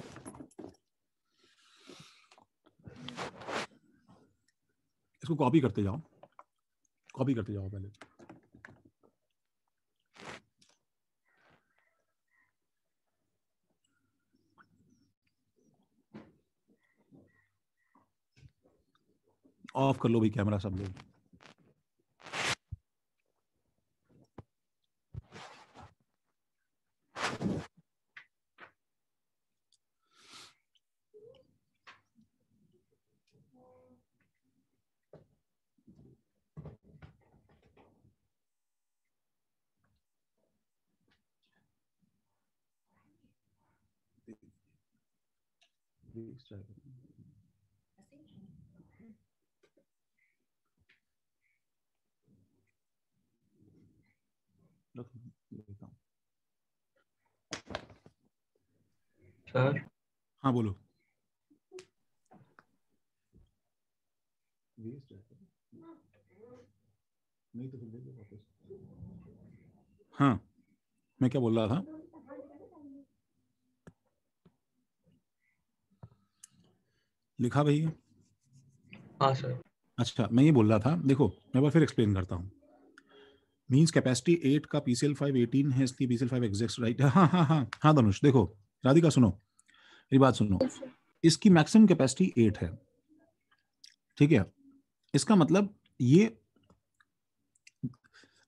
इसको कॉपी करते जाओ। कॉपी करते जाओ पहले। ऑफ़ कर लो भाई कैमरा सब लोग। सर हाँ बोलो। हाँ मैं क्या बोल रहा था? लिखा भैया हाँ सर। अच्छा मैं ये बोल रहा था देखो मैं बार फिर एक्सप्लेन करता हूँ। मीन्स कैपेसिटी एट का P C L five eighteen है इसलिए P C L five exact right हाँ हाँ हाँ हाँ धनुष देखो राधिका सुनो मेरी बात सुनो। इसकी मैक्सिमम कैपेसिटी एट है ठीक है? इसका मतलब ये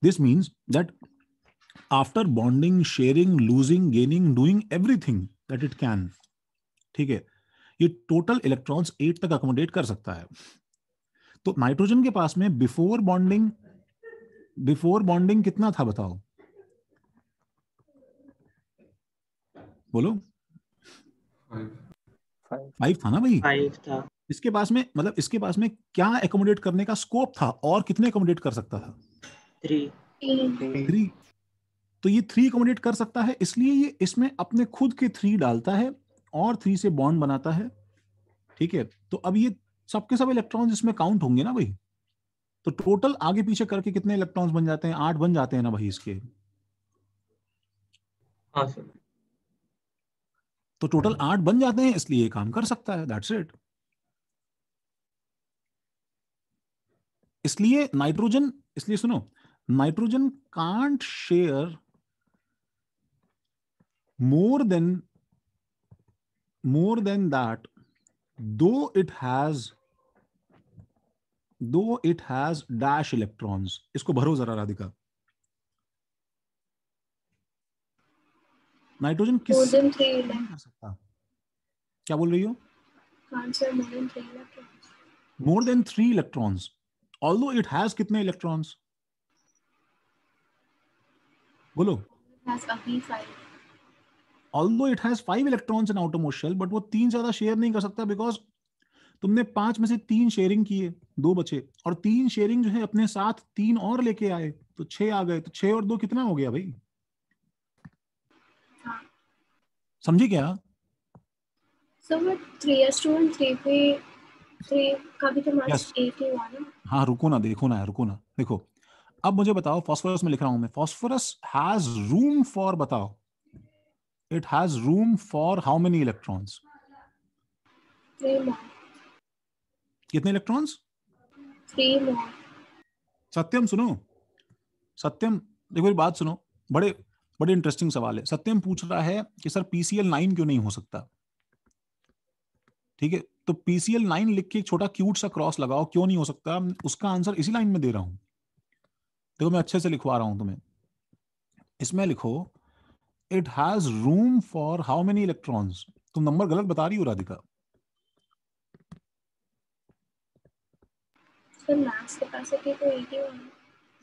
this means that after bonding sharing losing gaining doing everything that it can ठीक है? ये टोटल इलेक्ट्रॉन्स एट तक अकोमोडेट कर सकता है। तो नाइट्रोजन के पास में बिफोर बॉन्डिंग बिफोर बॉन्डिंग कितना था बताओ? बोलो। फाइव था ना भाई? फाइव था। इसके पास में मतलब इसके पास में क्या एकोमोडेट करने का स्कोप था और कितने एकोमोडेट कर सकता था? थ्री थ्री तो ये थ्री एकोमोडेट कर सकता है इसलिए ये इसमें अपने खुद के थ्री डालता है। और थ्री से बॉन्ड बनाता है ठीक है? तो अब ये सबके सब इलेक्ट्रॉन्स इसमें काउंट होंगे ना भाई? तो टोटल आगे पीछे करके कितने इलेक्ट्रॉन्स बन जाते हैं? आठ बन जाते हैं ना भाई इसके। हाँ सर। तो टोटल आठ बन जाते हैं इसलिए काम कर सकता है दैट्स इट इसलिए नाइट्रोजन इसलिए सुनो nitrogen can't share more than more than that though it has though it has dash electrons इसको भरो जरा राधिका। नाइट्रोजन किस More than नहीं कर सकता? क्या बोल रही हो? more than electrons. More than three electrons although it has कितने इलेक्ट्रॉन्स बोलो। Has. Although it has five electrons in outermost shell but वो तीन ज़्यादा शेयर नहीं कर सकता बिकॉज़ तुमने पाँच में से तीन शेयरिंग किए दो बचे। और तीन शेयरिंग जो है अपने साथ तीन और लेके आए तो छह आ गए तो छह और दो कितना हो गया भाई? समझी क्या? तो हाँ रुको ना देखो ना रुको ना देखो। अब मुझे बताओ फॉस्फोरस में लिख रहा हूँ मैं। फॉस्फोरस हैज़ रूम फॉर बताओ। Room for how many electrons three more. कितने इलेक्ट्रॉन्स three more. सत्यम सुनो। सत्यम देखो मेरी बात सुनो। बड़े बड़े इंटरेस्टिंग सवाल है। सत्यम पूछ रहा है कि सर पीसीएल नाइन क्यों नहीं हो सकता? ठीक है? तो पीसीएल नाइन लिख के एक छोटा क्यूट सा क्रॉस लगाओ क्यों नहीं हो सकता? उसका आंसर इसी लाइन में दे रहा हूँ। देखो मैं अच्छे से लिखवा रहा हूँ तुम्हें। इसमें लिखो it has room for how many electrons तुम नंबर गलत बता रही हो राधिका। तो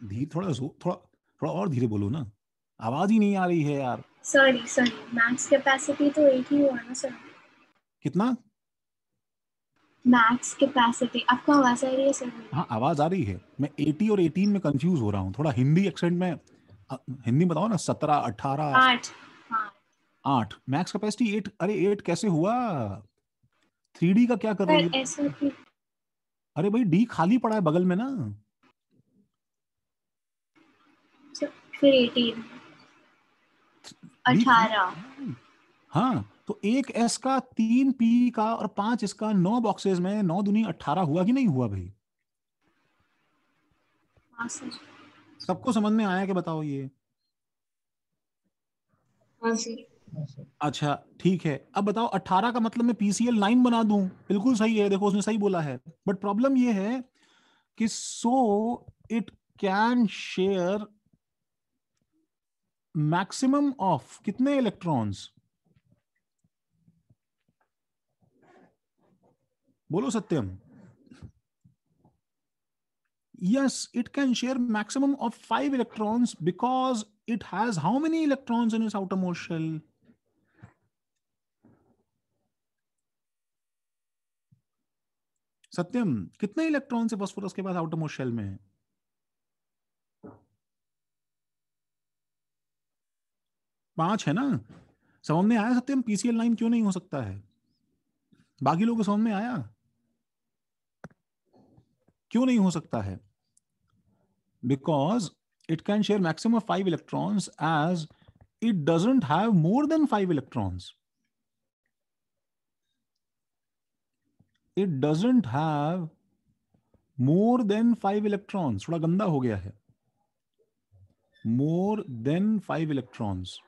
धीरे थोड़ा थोड़ा थोड़ा और धीरे बोलो ना। आवाज़ ही नहीं आ रही है यार। Sorry sorry max capacity तो eight ही हुआ ना सर कितना? Max capacity आपको आवाज़ आ रही है सर हाँ आवाज़ आ रही है। मैं 80 और 18 में कंफ्यूज हो रहा हूँ। थोड़ा हिंदी एक्सेंट में हिंदी बताओ ना 17 18 आठ हाँ। आठ। मैक्स कैपेसिटी एट अरे एट कैसे हुआ? थ्री डी का क्या कर रही है? अरे भाई डी खाली पड़ा है बगल में ना। फिर एटीन अठारह। हाँ तो एक एस का तीन पी का और पाँच इसका नौ बॉक्सेस में नौ दुनी अठारह हुआ कि नहीं हुआ भाई? हाँ सर सबको समझ में आया कि बताओ ये? हाँ अच्छा ठीक है। अब बताओ 18 का मतलब मैं पीसीएल 9 बना दूँ। बिल्कुल सही है देखो उसने सही बोला है। बट प्रॉब्लम ये है कि so it can share maximum of कितने इलेक्ट्रॉन्स बोलो Satyam. Yes, it can share maximum of 5 electrons because it has how many electrons in its outermost shell सत्यम कितने इलेक्ट्रॉन से फास्फोरस के पास आउटर मोस्ट शेल में? है पाँच है ना? समझ में आया सत्यम? पीसीएल नाइन क्यों नहीं हो सकता है? बाकी लोगों को समझ में आया? क्यों नहीं हो सकता है? Because it can share maximum of five electrons as it doesn't have more than five electrons. It doesn't have more than five electrons. थोड़ा गंदा हो गया है more than five electrons.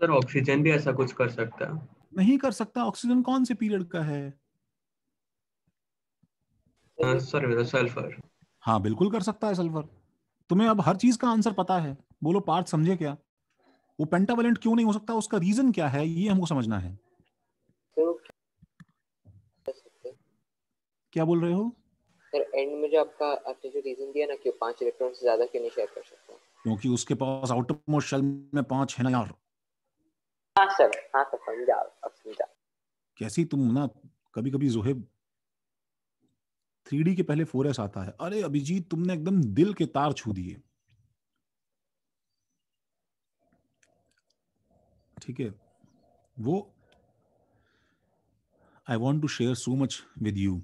Sir oxygen भी ऐसा कुछ कर सकता है नहीं कर सकता ऑक्सीजन कौन से पीरियड का है सर सल्फ़र हाँ बिल्कुल कर सकता है सल्फ़र तुम्हें अब हर चीज़ का आंसर पता है। बोलो पार्थ समझे क्या? वो पेंटावेलेंट क्यों नहीं हो सकता? उसका रीजन क्या है? ये हमको समझना है। क्या बोल रहे हो? सर एंड में जो आपका आपने जो रीजन दिया ना कि वो पाँच इलेक्ट्रॉन से ज़्यादा क्यों नहीं शेयर कर सकता? क्योंकि उसके पास आउटर मोस्ट शेल में पाँच है ना यार। हाँ सर। हाँ सर समझा अब समझा। कैसी तुम ना कभी कभी जोहेब थ्री के पहले फोर आता है। अरे अभिजीत तुमने एकदम दिल के तार छू दिए। ठीक है। वो I want to share so much with you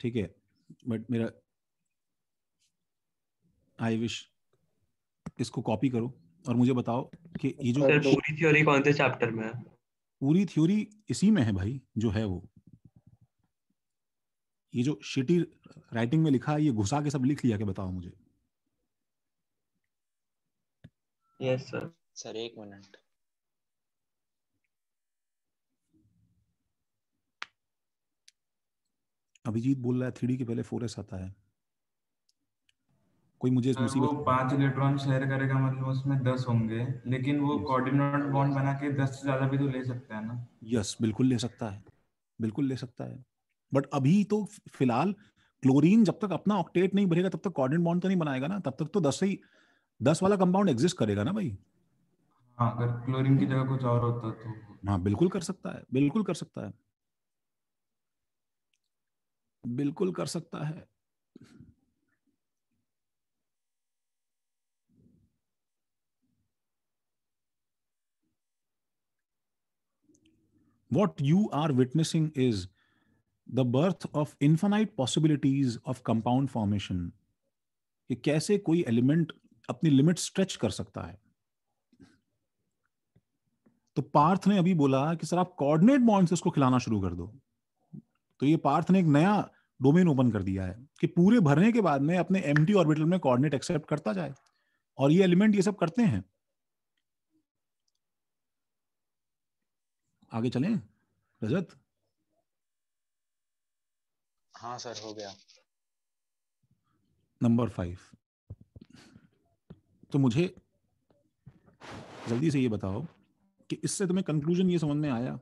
ठीक है। बट मेरा आई विश इसको कॉपी करो और मुझे बताओ कि ये जो पूरी थ्योरी कौन से चैप्टर में है? पूरी थ्योरी इसी में है भाई जो है वो। ये जो शिटी राइटिंग में लिखा है ये घुसा के सब लिख लिया के बताओ मुझे। यस सर सर एक मिनट अभिजीत बोल रहा है थ्री के पहले फोर एस आता है। कोई मुझे इस सर, वो पाँच इलेक्ट्रॉन शेयर करेगा मतलब उसमें दस होंगे लेकिन वो कोऑर्डिनेट बॉन्ड बना के दस से ज़्यादा भी तो ले सकता है ना। यस बिल्कुल ले सकता है बिल्कुल ले सकता है। बट अभी तो फ़िलहाल क्लोरीन जब तक अपना ऑक्टेट नहीं भरेगा तब तक कोऑर्डिनेट बॉन्ड तो नहीं बनाएगा ना तब तक तो दस ही दस वाला कंपाउंड एग्जिस्ट करेगा ना भाई। हाँ अगर क्लोरीन की जगह कुछ और होता तो। हाँ बिल्कुल कर सकता है बिल्कुल कर सकता है। बिल्कुल कर सकता है। What you are witnessing is the birth of infinite possibilities of compound formation, कि कैसे कोई एलिमेंट अपनी लिमिट स्ट्रेच कर सकता है? तो पार्थ ने अभी बोला कि सर आप कोऑर्डिनेट बॉन्ड से उसको खिलाना शुरू कर दो। तो ये पार्थ ने एक नया डोमेन ओपन कर दिया है कि पूरे भरने के बाद में अपने एम ऑर्बिटल में कोऑर्डिनेट एक्सेप्ट करता जाए। और ये एलिमेंट ये सब करते हैं। आगे चलें? रजत? हाँ सर, हो गया। Number five. तो मुझे जल्दी से ये बताओ कि इससे तुम्हें कंक्लूजन ये समझ में आया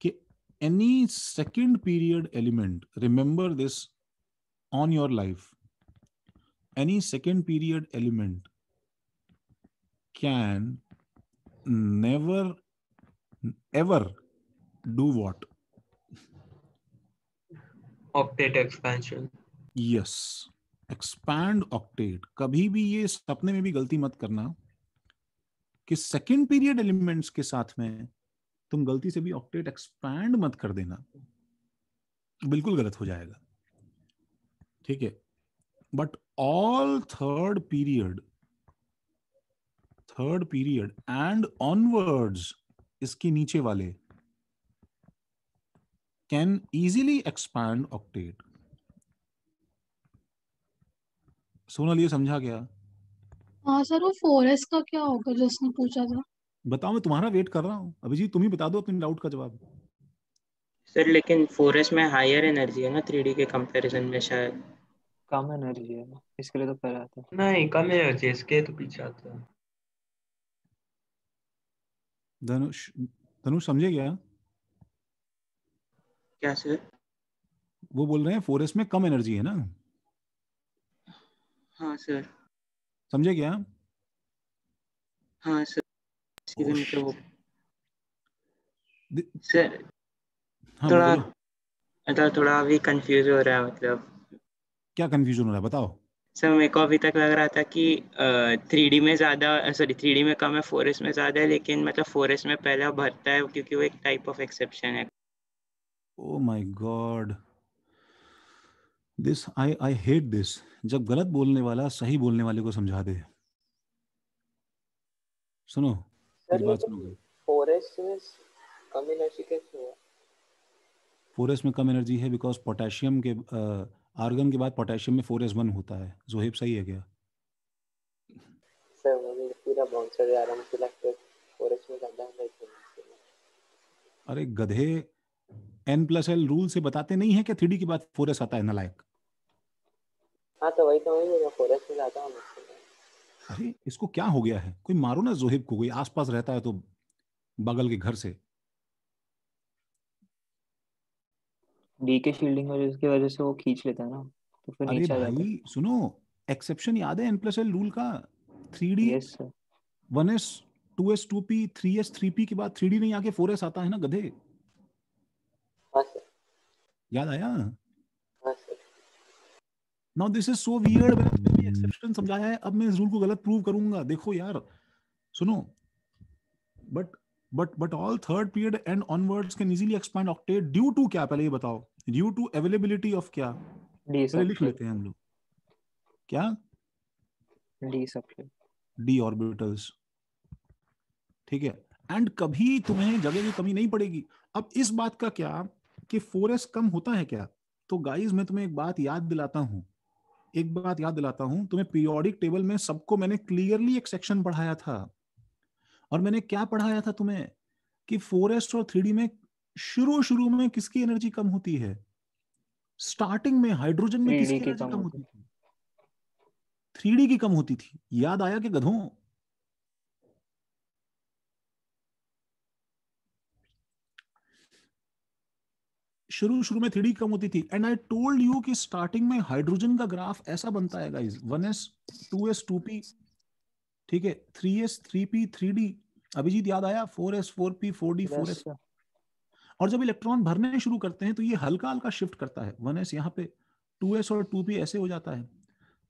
कि any second period element remember this on your life any second period element can never ever do what? Octet expansion yes. Expand octet कभी भी ये सपने में भी गलती मत करना कि सेकंड पीरियड एलिमेंट्स के साथ में तुम गलती से भी ऑक्टेट एक्सपैंड मत कर देना। बिल्कुल गलत हो जाएगा। ठीक है? But all third period third period and onwards इसके नीचे वाले can easily expand octet Sonal ये समझा गया? हाँ सर वो फोर एस का क्या होगा जो उसने पूछा था? बताओ मैं तुम्हारा वेट कर रहा हूँ। अभिजीत तुम ही बता दो अपने डाउट का जवाब। सर लेकिन फोर एस में हायर एनर्जी है ना थ्री के कंपैरिजन में शायद। कम एनर्जी है ना इसके लिए तो पहले आता है। नहीं कम एनर्जी इसके तो पीछे आता है। धनुष धनुष समझे क्या? क्या सर वो बोल रहे हैं फोर में कम एनर्जी है ना? हाँ सर समझे क्या? हाँ सर इसीलिए मतलब वो सर हाँ थोड़ा मतलब थोड़ा अभी कंफ्यूज हो रहा है मतलब। क्या कंफ्यूजन हो रहा है बताओ। सर मेरे को अभी तक लग रहा था कि थ्री डी में ज़्यादा सॉरी थ्री डी में कम है फोर एस में ज़्यादा है लेकिन मतलब फोर एस में पहले भरता है क्योंकि वो एक टाइप ऑफ़ एक्सेप्शन है। ओ my god this I I hate this जब गलत बोलने वाला सही बोलने वाले को समझा दे। सुनो बात फोरेस्ट में कम एनर्जी फोर में कम एनर्जी है बिकॉज़ पोटेशियम के आर्गन के बाद पोटेशियम में फोर वन होता है। जोहेब सही है क्या? है। अरे गधे एन प्लस एल रूल से बताते नहीं है क्या? थ्री के बाद फोर एस आता है नलायक हाँ तो वही तो वही में अरे इसको क्या हो गया है? कोई मारो ना जोहेब को कोई आसपास रहता है तो बगल के घर से। डी के शील्डिंग वजह की वजह से वो खींच लेता है ना तो फिर अरे नीचे भाई सुनो एक्सेप्शन याद है एन प्लस एल रूल का? Three D yes sir one s two s two p three s three p के बाद थ्री डी नहीं आके फोर एस आता है ना गधे? हाँ याद आया? Now this is so weird मैंने एक्सेप्शन समझाया है अब मैं इस रूल को गलत प्रूव करूँगा। देखो यार सुनो। But but but all third period and onwards can easily expand octet due to क्या? पहले ये बताओ। ड्यू टू अवेलेबिलिटी ऑफ़ क्या? डी पहले लिख लेते हैं हम लोग। क्या? डी सप्लाई डी ऑर्बिटल्स ठीक है। एंड कभी तुम्हें जगह की कमी नहीं पड़ेगी। अब इस बात का क्या? कि फोरस कम होता है क्या? तो गाइस मैं तुम्हें एक बात याद दिलाता हूँ। एक बात याद दिलाता हूँ तुम्हें पीरियोडिक टेबल में सबको मैंने क्लियरली एक सेक्शन पढ़ाया था। और मैंने क्या पढ़ाया था तुम्हें? कि फोरेस्ट और थ्री में शुरू शुरू में किसकी एनर्जी कम होती है? स्टार्टिंग में हाइड्रोजन में 3D किसकी एनर्जी कम होती थी? थ्री की कम होती थी। याद आया कि गधों? शुरू शुरू में थ्री कम होती थी। एंड आई टोल्ड यू कि स्टार्टिंग में हाइड्रोजन का ग्राफ ऐसा बनता है guys one s two s two p ठीक है? Three s three p three d Abhijeet याद आया? Four s four p four d four s और जब इलेक्ट्रॉन भरने शुरू करते हैं तो ये हल्का हल्का शिफ्ट करता है। वन एस यहाँ पे टू एस और टू पी ऐसे हो जाता है।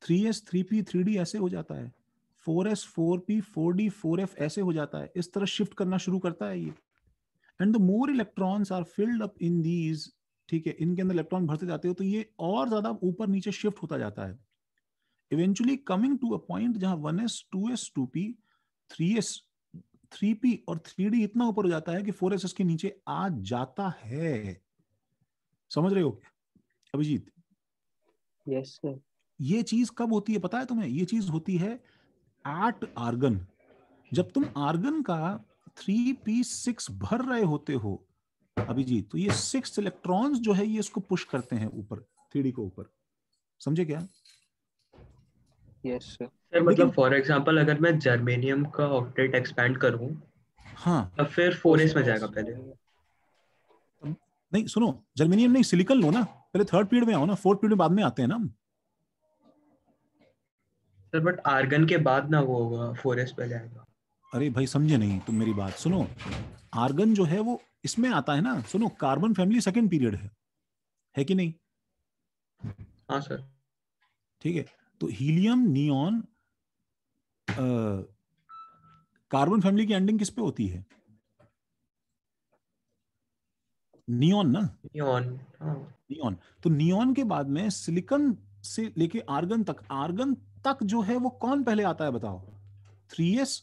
Three s three p three d ऐसे हो जाता है। Four s four p four d four f ऐसे हो जाता है। इस तरह शिफ्ट करना शुरू करता है ये। And the more electrons are filled up in these ठीक है इनके अंदर इलेक्ट्रॉन भरते जाते हो तो ये और ज़्यादा ऊपर नीचे शिफ्ट होता जाता है। Eventually coming to a point जहाँ one s two s two p three s three p और थ्री डी इतना ऊपर हो जाता है कि फोर एस एस के नीचे आ जाता है। समझ रहे हो? अभिजीत? यस सर ये चीज़ कब होती है? पता है तुम्हें? ये चीज़ होती है एट आर्गन। जब तुम आर्गन का थ्री पी सिक्स भर रहे होते हो अभिजीत तो ये सिक्स इलेक्ट्रॉन्स जो है ये इसको पुश करते हैं ऊपर थ्री को ऊपर। समझे क्या? यस सर सर मतलब फॉर एग्जांपल अगर मैं जर्मेनियम का ऑक्टेट एक्सपैंड करूँ हाँ। तब फिर फोर एस में जाएगा पहले। नहीं सुनो जर्मेनियम नहीं सिलिकन लो ना। पहले थर्ड पीरियड में आओ ना फोर्थ पीरियड में बाद में आते हैं ना सर बट आर्गन के बाद ना वो होगा फोर एस पे जाएगा। अरे भाई समझे नहीं तुम मेरी बात। सुनो आर्गन जो है वो इसमें आता है ना सुनो कार्बन फैमिली सेकेंड पीरियड है। है कि नहीं? हाँ सर। ठीक है तो हीलियम नियॉन कार्बन फैमिली की एंडिंग किस पे होती है? नियॉन ना? नियॉन हाँ। नियॉन। तो नियॉन के बाद में सिलिकॉन से लेके आर्गन तक आर्गन तक जो है वो कौन पहले आता है बताओ? थ्री एस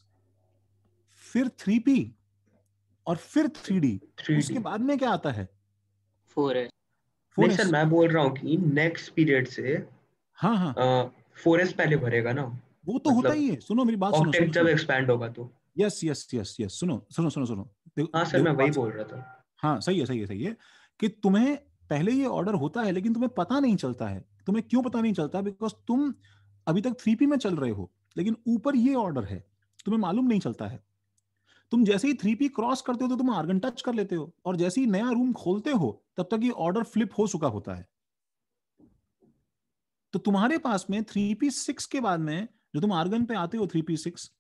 फिर थ्री पी और फिर थ्री डी उसके बाद में क्या आता है? फोर एस फोर नहीं सर मैं बोल रहा हूँ कि नेक्स्ट पीरियड से हाँ हाँ। फोर एस पहले भरेगा ना? वो तो होता ही है। सुनो मेरी बात सुनो सुनो जब एक्सपैंड होगा तो। यस यस यस यस सुनो सुनो सुनो सुनो। हाँ सर मैं वही बोल रहा था। हाँ सही है सही है सही है कि तुम्हें पहले ये ऑर्डर होता है लेकिन तुम्हें पता नहीं चलता है। तुम्हें क्यों पता नहीं चलता? बिकॉज़ तुम अभी तक थ्री पी में चल रहे हो लेकिन ऊपर ये ऑर्डर है। तुम्हें मालूम नहीं चलता है। तुम जैसे ही थ्री पी क्रॉस करते हो तो तुम आर्गन टच कर लेते हो और जैसे ही नया रूम खोलते हो तब तक ये ऑर्डर फ्लिप हो चुका होता है। तो तुम्हारे पास में थ्री पी सिक्स के बाद में जो तुम आर्गन पे आते हो थ्री पी सिक्स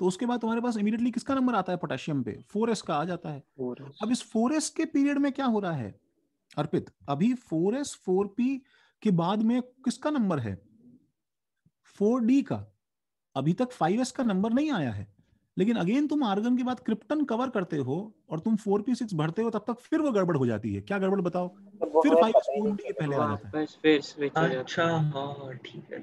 तो उसके बाद तुम्हारे पास इमीडिएटली किसका नंबर आता है? पोटेशियम पे। फोर एस का आ जाता है। फोर अब इस फोर एस के पीरियड में क्या हो रहा है? अर्पित अभी फोर एस फोर पी के बाद में किसका नंबर है? फोर डी का। अभी तक फाइव एस का नंबर नहीं आया है। लेकिन अगेन तुम आर्गन के बाद क्रिप्टन कवर करते हो और तुम फोर पी सिक्स भरते हो तब तक फिर वो गड़बड़ हो जाती है। क्या गड़बड़ बताओ? फिर फाइव के पहले आ जाता है। फिर स्विच अच्छा हाँ। ठीक है।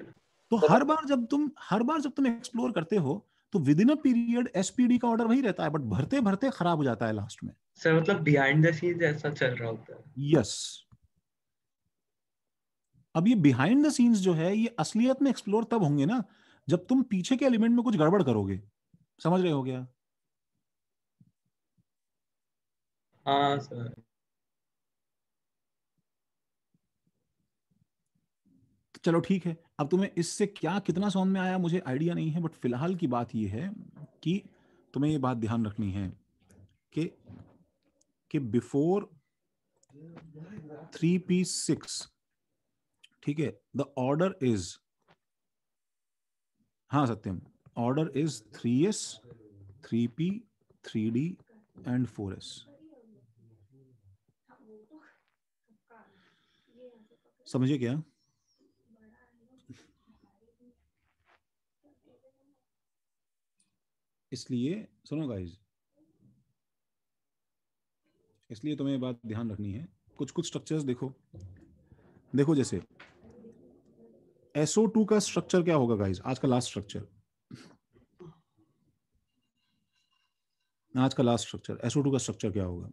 तो हर बार जब तुम हर बार जब तुम एक्सप्लोर करते हो तो within a period SPD का ऑर्डर वही रहता है बट भरते भरते खराब हो जाता है लास्ट में। सर मतलब बिहाइंड द सीन्स ऐसा चल रहा होता है। यस अब ये बिहाइंड द सीन्स जो है ये असलियत में एक्सप्लोर तब होंगे ना जब तुम पीछे के एलिमेंट में कुछ गड़बड़ करोगे। समझ रहे हो क्या? हाँ सर। तो चलो ठीक है। अब तुम्हें इससे क्या कितना समझ में आया? मुझे आइडिया नहीं है बट फ़िलहाल की बात यह है कि तुम्हें ये बात ध्यान रखनी है कि कि बिफोर थ्री पी सिक्स ठीक है द ऑर्डर इज़ हाँ Satyam. Three p three d and four s समझे क्या? इसलिए, सुनो गाइस इसलिए तुम्हें बात ध्यान रखनी है। कुछ कुछ स्ट्रक्चर्स देखो। देखो जैसे SO2 का स्ट्रक्चर क्या होगा गाइस आज का लास्ट स्ट्रक्चर आज का लास्ट स्ट्रक्चर SO2 का स्ट्रक्चर क्या होगा?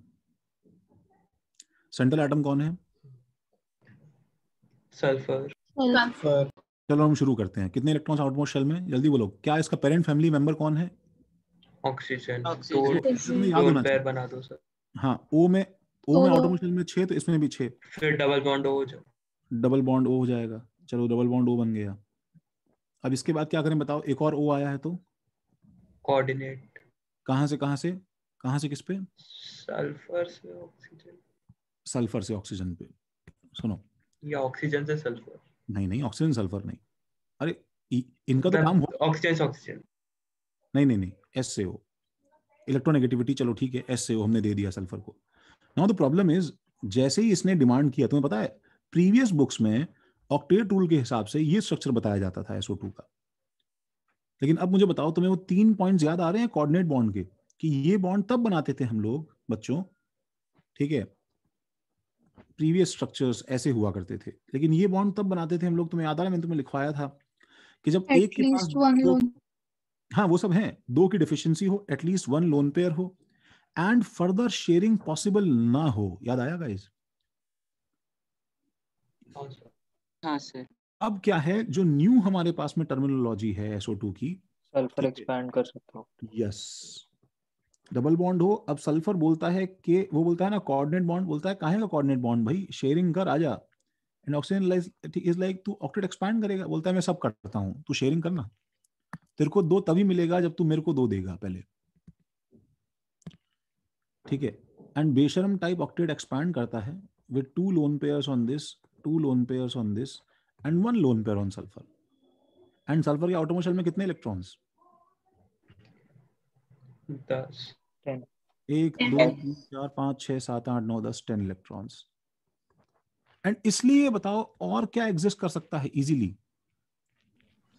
सेंट्रल एटम कौन है? सल्फ़र सल्फ़र चलो हम शुरू करते हैं। कितने इलेक्ट्रॉन्स आउटमोस्ट शेल में? जल्दी बोलो। क्या इसका पेरेंट फैमिली मेंबर कौन है? ऑक्सीजन याद बना दो सर। हाँ ओ में ओ में आउटमोस्ट शेल में छह तो इसमें भी छह। फिर डबल बॉन्ड हो जाओ डबल बॉन्ड ओ हो जाएगा। चलो डबल बॉन्ड ओ बन गया। अब इसके बाद क्या करें बताओ? एक और ओ आया है तो? कोऑर्डिनेट कहाँ से कहाँ से कहाँ से किस पे? सल्फ़र से ऑक्सीजन। सल्फ़र से ऑक्सीजन पे। सुनो। या ऑक्सीजन से सल्फ़र। नहीं नहीं ऑक्सीजन सल्फ़र नहीं। अरे इनका तो काम हो ऑक्सीजन ऑक्सीजन। नहीं नहीं नहीं एस से हो। इलेक्ट्रोनेगेटिविटी चलो ठीक है एस से हो हमने दे दिया सल्फ़र को। नाउ द प्रॉब्लम इज़ जैसे ही इसने डिमांड किया तुम्हें पता है प्रीवियस बुक्स में ऑक्टेट रूल के हिसाब से ये स्ट्रक्चर बताया जाता था एसओ टू का। लेकिन अब मुझे बताओ तुम्हें वो तीन पॉइंट्स याद आ रहे हैं कोऑर्डिनेट बॉन्ड के कि ये बॉन्ड तब बनाते थे हम लोग बच्चों ठीक है? प्रीवियस स्ट्रक्चर्स ऐसे हुआ करते थे। लेकिन ये बॉन्ड तब बनाते थे हम लोग तुम्हें याद आ रहा है? मैंने तुम्हें लिखवाया था कि जब एक के पास दो- हाँ वो सब है। दो की डिफिशियंसी हो at least one lone pair हो एंड फर्दर शेयरिंग पॉसिबल ना हो। याद आया गाइस हाँ सर अब क्या है जो न्यू हमारे पास में टर्मिनोलॉजी है SO2 की सल्फ़र एक्सपैंड कर सकता हूँ। यस डबल बॉन्ड हो अब सल्फ़र बोलता है कि वो बोलता है ना कोऑर्डिनेट बॉन्ड बोलता है काहे का कोऑर्डिनेट बॉन्ड भाई? शेयरिंग कर आजा। एंड ऑक्सीजन इज़ लाइक तू ऑक्टेट एक्सपैंड करेगा बोलता है मैं सब करता हूँ तू शेयरिंग करना। तेरे को दो तभी मिलेगा जब तू मेरे को दो देगा पहले। ठीक है? एंड बेशरम टाइप ऑक्टेट एक्सपैंड करता है with two lone pairs on this two lone pairs on this and one lone pair on sulphur and sulphur के आउटोमोशल में कितने इलेक्ट्रॉन्स दस। एक दो तीन चार पाँच छः सात आठ नौ दस टेन इलेक्ट्रॉन्स एंड इसलिए बताओ और क्या एग्जिस्ट कर सकता है इजीली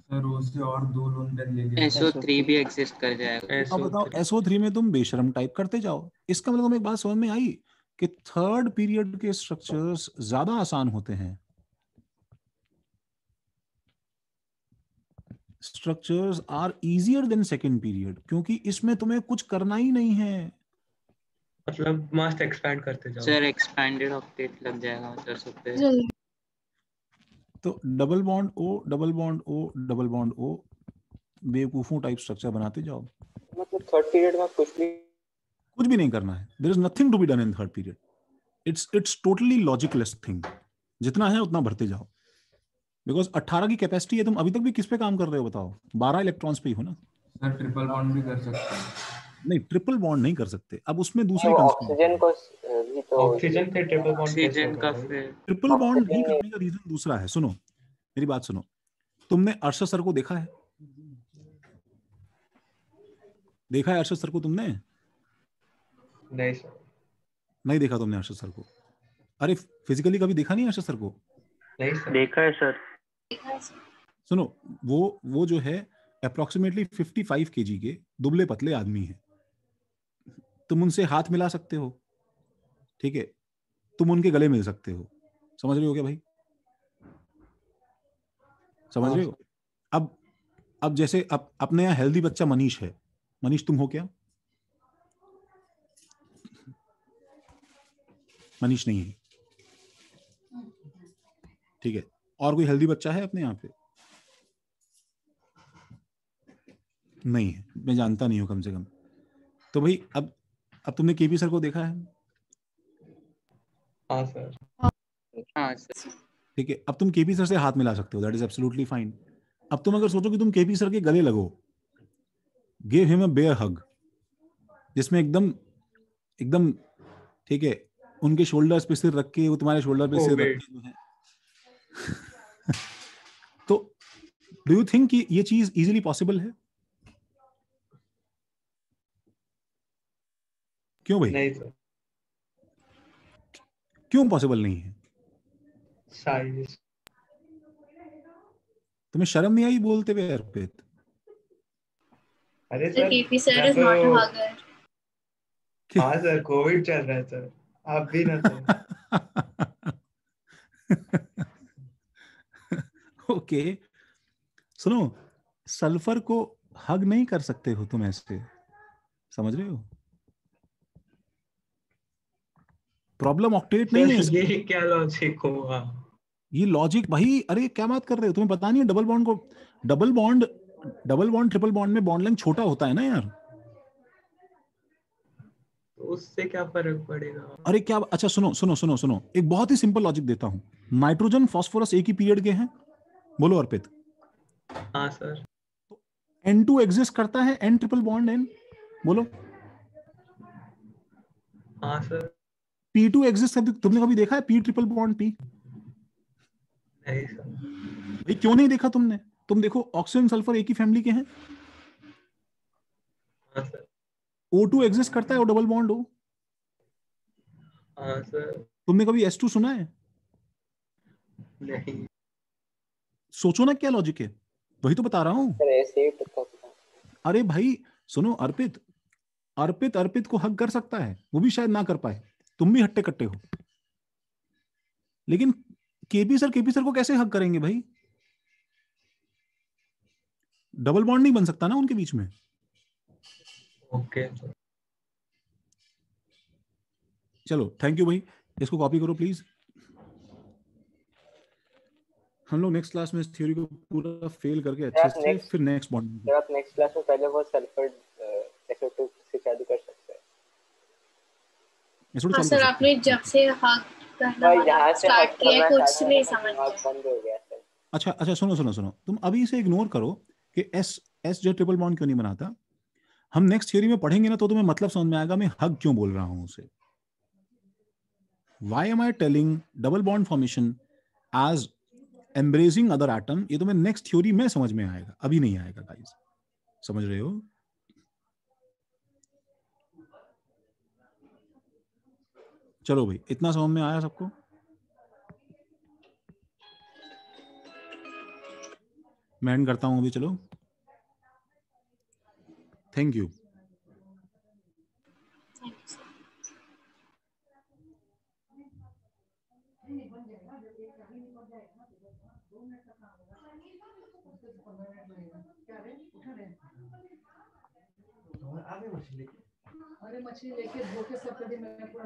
सर उससे और दो लोन पेयर ले लिया SO3 भी एग्जिस्ट कर जाएगा। अब बताओ SO3 में तुम बेशरम टाइप करते जाओ। इसका मतलब एक बात समझ में आई कि थर्ड पीरियड के स्ट्रक्चर्स ज़्यादा आसान होते हैं। Structures are easier than second period क्योंकि इसमें तुम्हें कुछ करना ही नहीं है। मतलब मस्त एक्सपैंड करते जाओ। सर एक्सपैंडेड ऑक्टेट लग जाएगा मतलब सब पे। तो double bond O double bond O double bond O बेवकूफों type structure बनाते जाओ। मतलब थर्ड पीरियड में कुछ भी कुछ भी नहीं करना है। There is nothing to be done in third period it's it's totally logicless thing जितना है उतना भरते जाओ। बिकॉज़ 18 की कैपेसिटी है तुम अभी तक भी किस पे काम कर रहे हो बताओ? 12 इलेक्ट्रॉन्स पे ही हो ना? सर ट्रिपल बॉन्ड भी कर सकते हैं। नहीं ट्रिपल बॉन्ड नहीं कर सकते। अब उसमें दूसरी ऑक्सीजन को भी तो ऑक्सीजन पे ट्रिपल बॉन्ड ऑक्सीजन का ट्रिपल बॉन्ड नहीं करने का रीजन दूसरा है। सुनो मेरी बात सुनो। तुमने अर्शद सर को देखा है? देखा है अर्शद सर को तुमने? नहीं सर नहीं देखा तुमने अर्शद सर को। अरे फिजिकली कभी देखा नहीं आशा सर को? नहीं सर देखा है सर सुनो वो वो जो है अप्रोक्सीमेटली 55 केजी के के दुबले पतले आदमी हैं। तुम उनसे हाथ मिला सकते हो ठीक है? तुम उनके गले मिल सकते हो। समझ रहे हो क्या भाई? समझ हाँ रहे हो? अब अब जैसे अब अपने यहाँ हेल्दी बच्चा मनीष है। मनीष तुम हो क्या? मनीष नहीं है। ठीक है? और कोई हेल्दी बच्चा है अपने यहाँ पे? नहीं है। मैं जानता नहीं हूँ कम से कम। तो भाई अब अब तुमने केपी सर को देखा है? हाँ सर हाँ सर ठीक है अब तुम केपी सर से हाथ मिला सकते हो। दैट इज़ एब्सोल्युटली फाइन अब तुम अगर सोचो कि तुम केपी सर के गले लगो give him a bear hug जिसमें एकदम एकदम ठीक है उनके शोल्डर्स पे सिर रख के वो तुम्हारे शोल्डर पे Oh, सिर रख के जो है। तो डू यू थिंक कि ये चीज़ इजीली पॉसिबल है? क्यों भाई? नहीं सर। क्यों पॉसिबल नहीं है? साइज़ तुम्हें शर्म नहीं आई बोलते हुए अर्पित? अरे सर सर केपी सर मैं इज़ नॉट तो- अ हगर हाँ सर कोविड चल रहा है सर। आप भी ना सर ओके। सुनो सल्फ़र को हग नहीं कर सकते हो तुम ऐसे। समझ रहे हो? प्रॉब्लम ऑक्टेट नहीं है ये क्या लॉजिक हुआ ये लॉजिक भाई अरे क्या बात कर रहे हो? तुम्हें पता नहीं है डबल बॉन्ड को double bond double bond triple bond में बॉन्ड लेंथ छोटा होता है ना यार? तो उससे क्या फ़र्क पड़ेगा? अरे क्या अच्छा सुनो सुनो सुनो सुनो। एक बहुत ही सिंपल लॉजिक देता हूँ। नाइट्रोजन फास्फोरस एक ही पीरियड के हैं। बोलो अर्पित। हाँ सर। N2 एग्जिस्ट करता है N ट्रिपल बॉन्ड N बोलो। हाँ सर। P2 एग्जिस्ट करती तुमने कभी देखा है P ट्रिपल बॉन्ड P? नहीं सर। भाई क्यों नहीं देखा तुमने? तुम देखो ऑक्सीजन सल्फ़र एक ही फैमिली के हैं। ओ टू एग्जिस्ट करता है और डबल बॉन्ड हाँ तुमने कभी एस टू सुना है? नहीं। सोचो ना क्या लॉजिक है? वही तो बता रहा हूँ। ही था। अरे भाई सुनो अर्पित अर्पित अर्पित को हक कर सकता है वो भी शायद ना कर पाए। तुम भी हट्टे कट्टे हो। लेकिन केपी सर केपी सर को कैसे हक करेंगे भाई? डबल बॉन्ड नहीं बन सकता ना उनके बीच में। ओके। सर चलो थैंक यू भाई। इसको कॉपी करो प्लीज़ हम लोग नेक्स्ट क्लास में इस थ्योरी को पूरा फेल करके अच्छे से फिर नेक्स्ट बॉन्ड सर आप नेक्स्ट क्लास में पहले वो सल्फ़र SO2 से चालू कर सकते हैं। हाँ सर आपने जब से हक करना स्टार्ट किया कुछ नहीं समझ बंद हो गया सर। अच्छा अच्छा सुनो सुनो सुनो। तुम अभी इसे इग्नोर करो कि एस एस जो ट्रिपल बॉन्ड क्यों नहीं बनाता? हम नेक्स्ट थ्योरी में पढ़ेंगे ना तो तुम्हें मतलब समझ में आएगा मैं हग क्यों बोल रहा हूँ उसे। Why am i telling double bond formation as embracing other atom, ये तुम्हें नेक्स्ट थ्योरी में समझ में आएगा, अभी नहीं आएगा गाइस समझ रहे हो? चलो भाई, इतना समझ में आया सबको? मैं एंड करता हूँ अभी, चलो. थैंक यू अरे मछली लेके। धोके सब दी मैं पूरा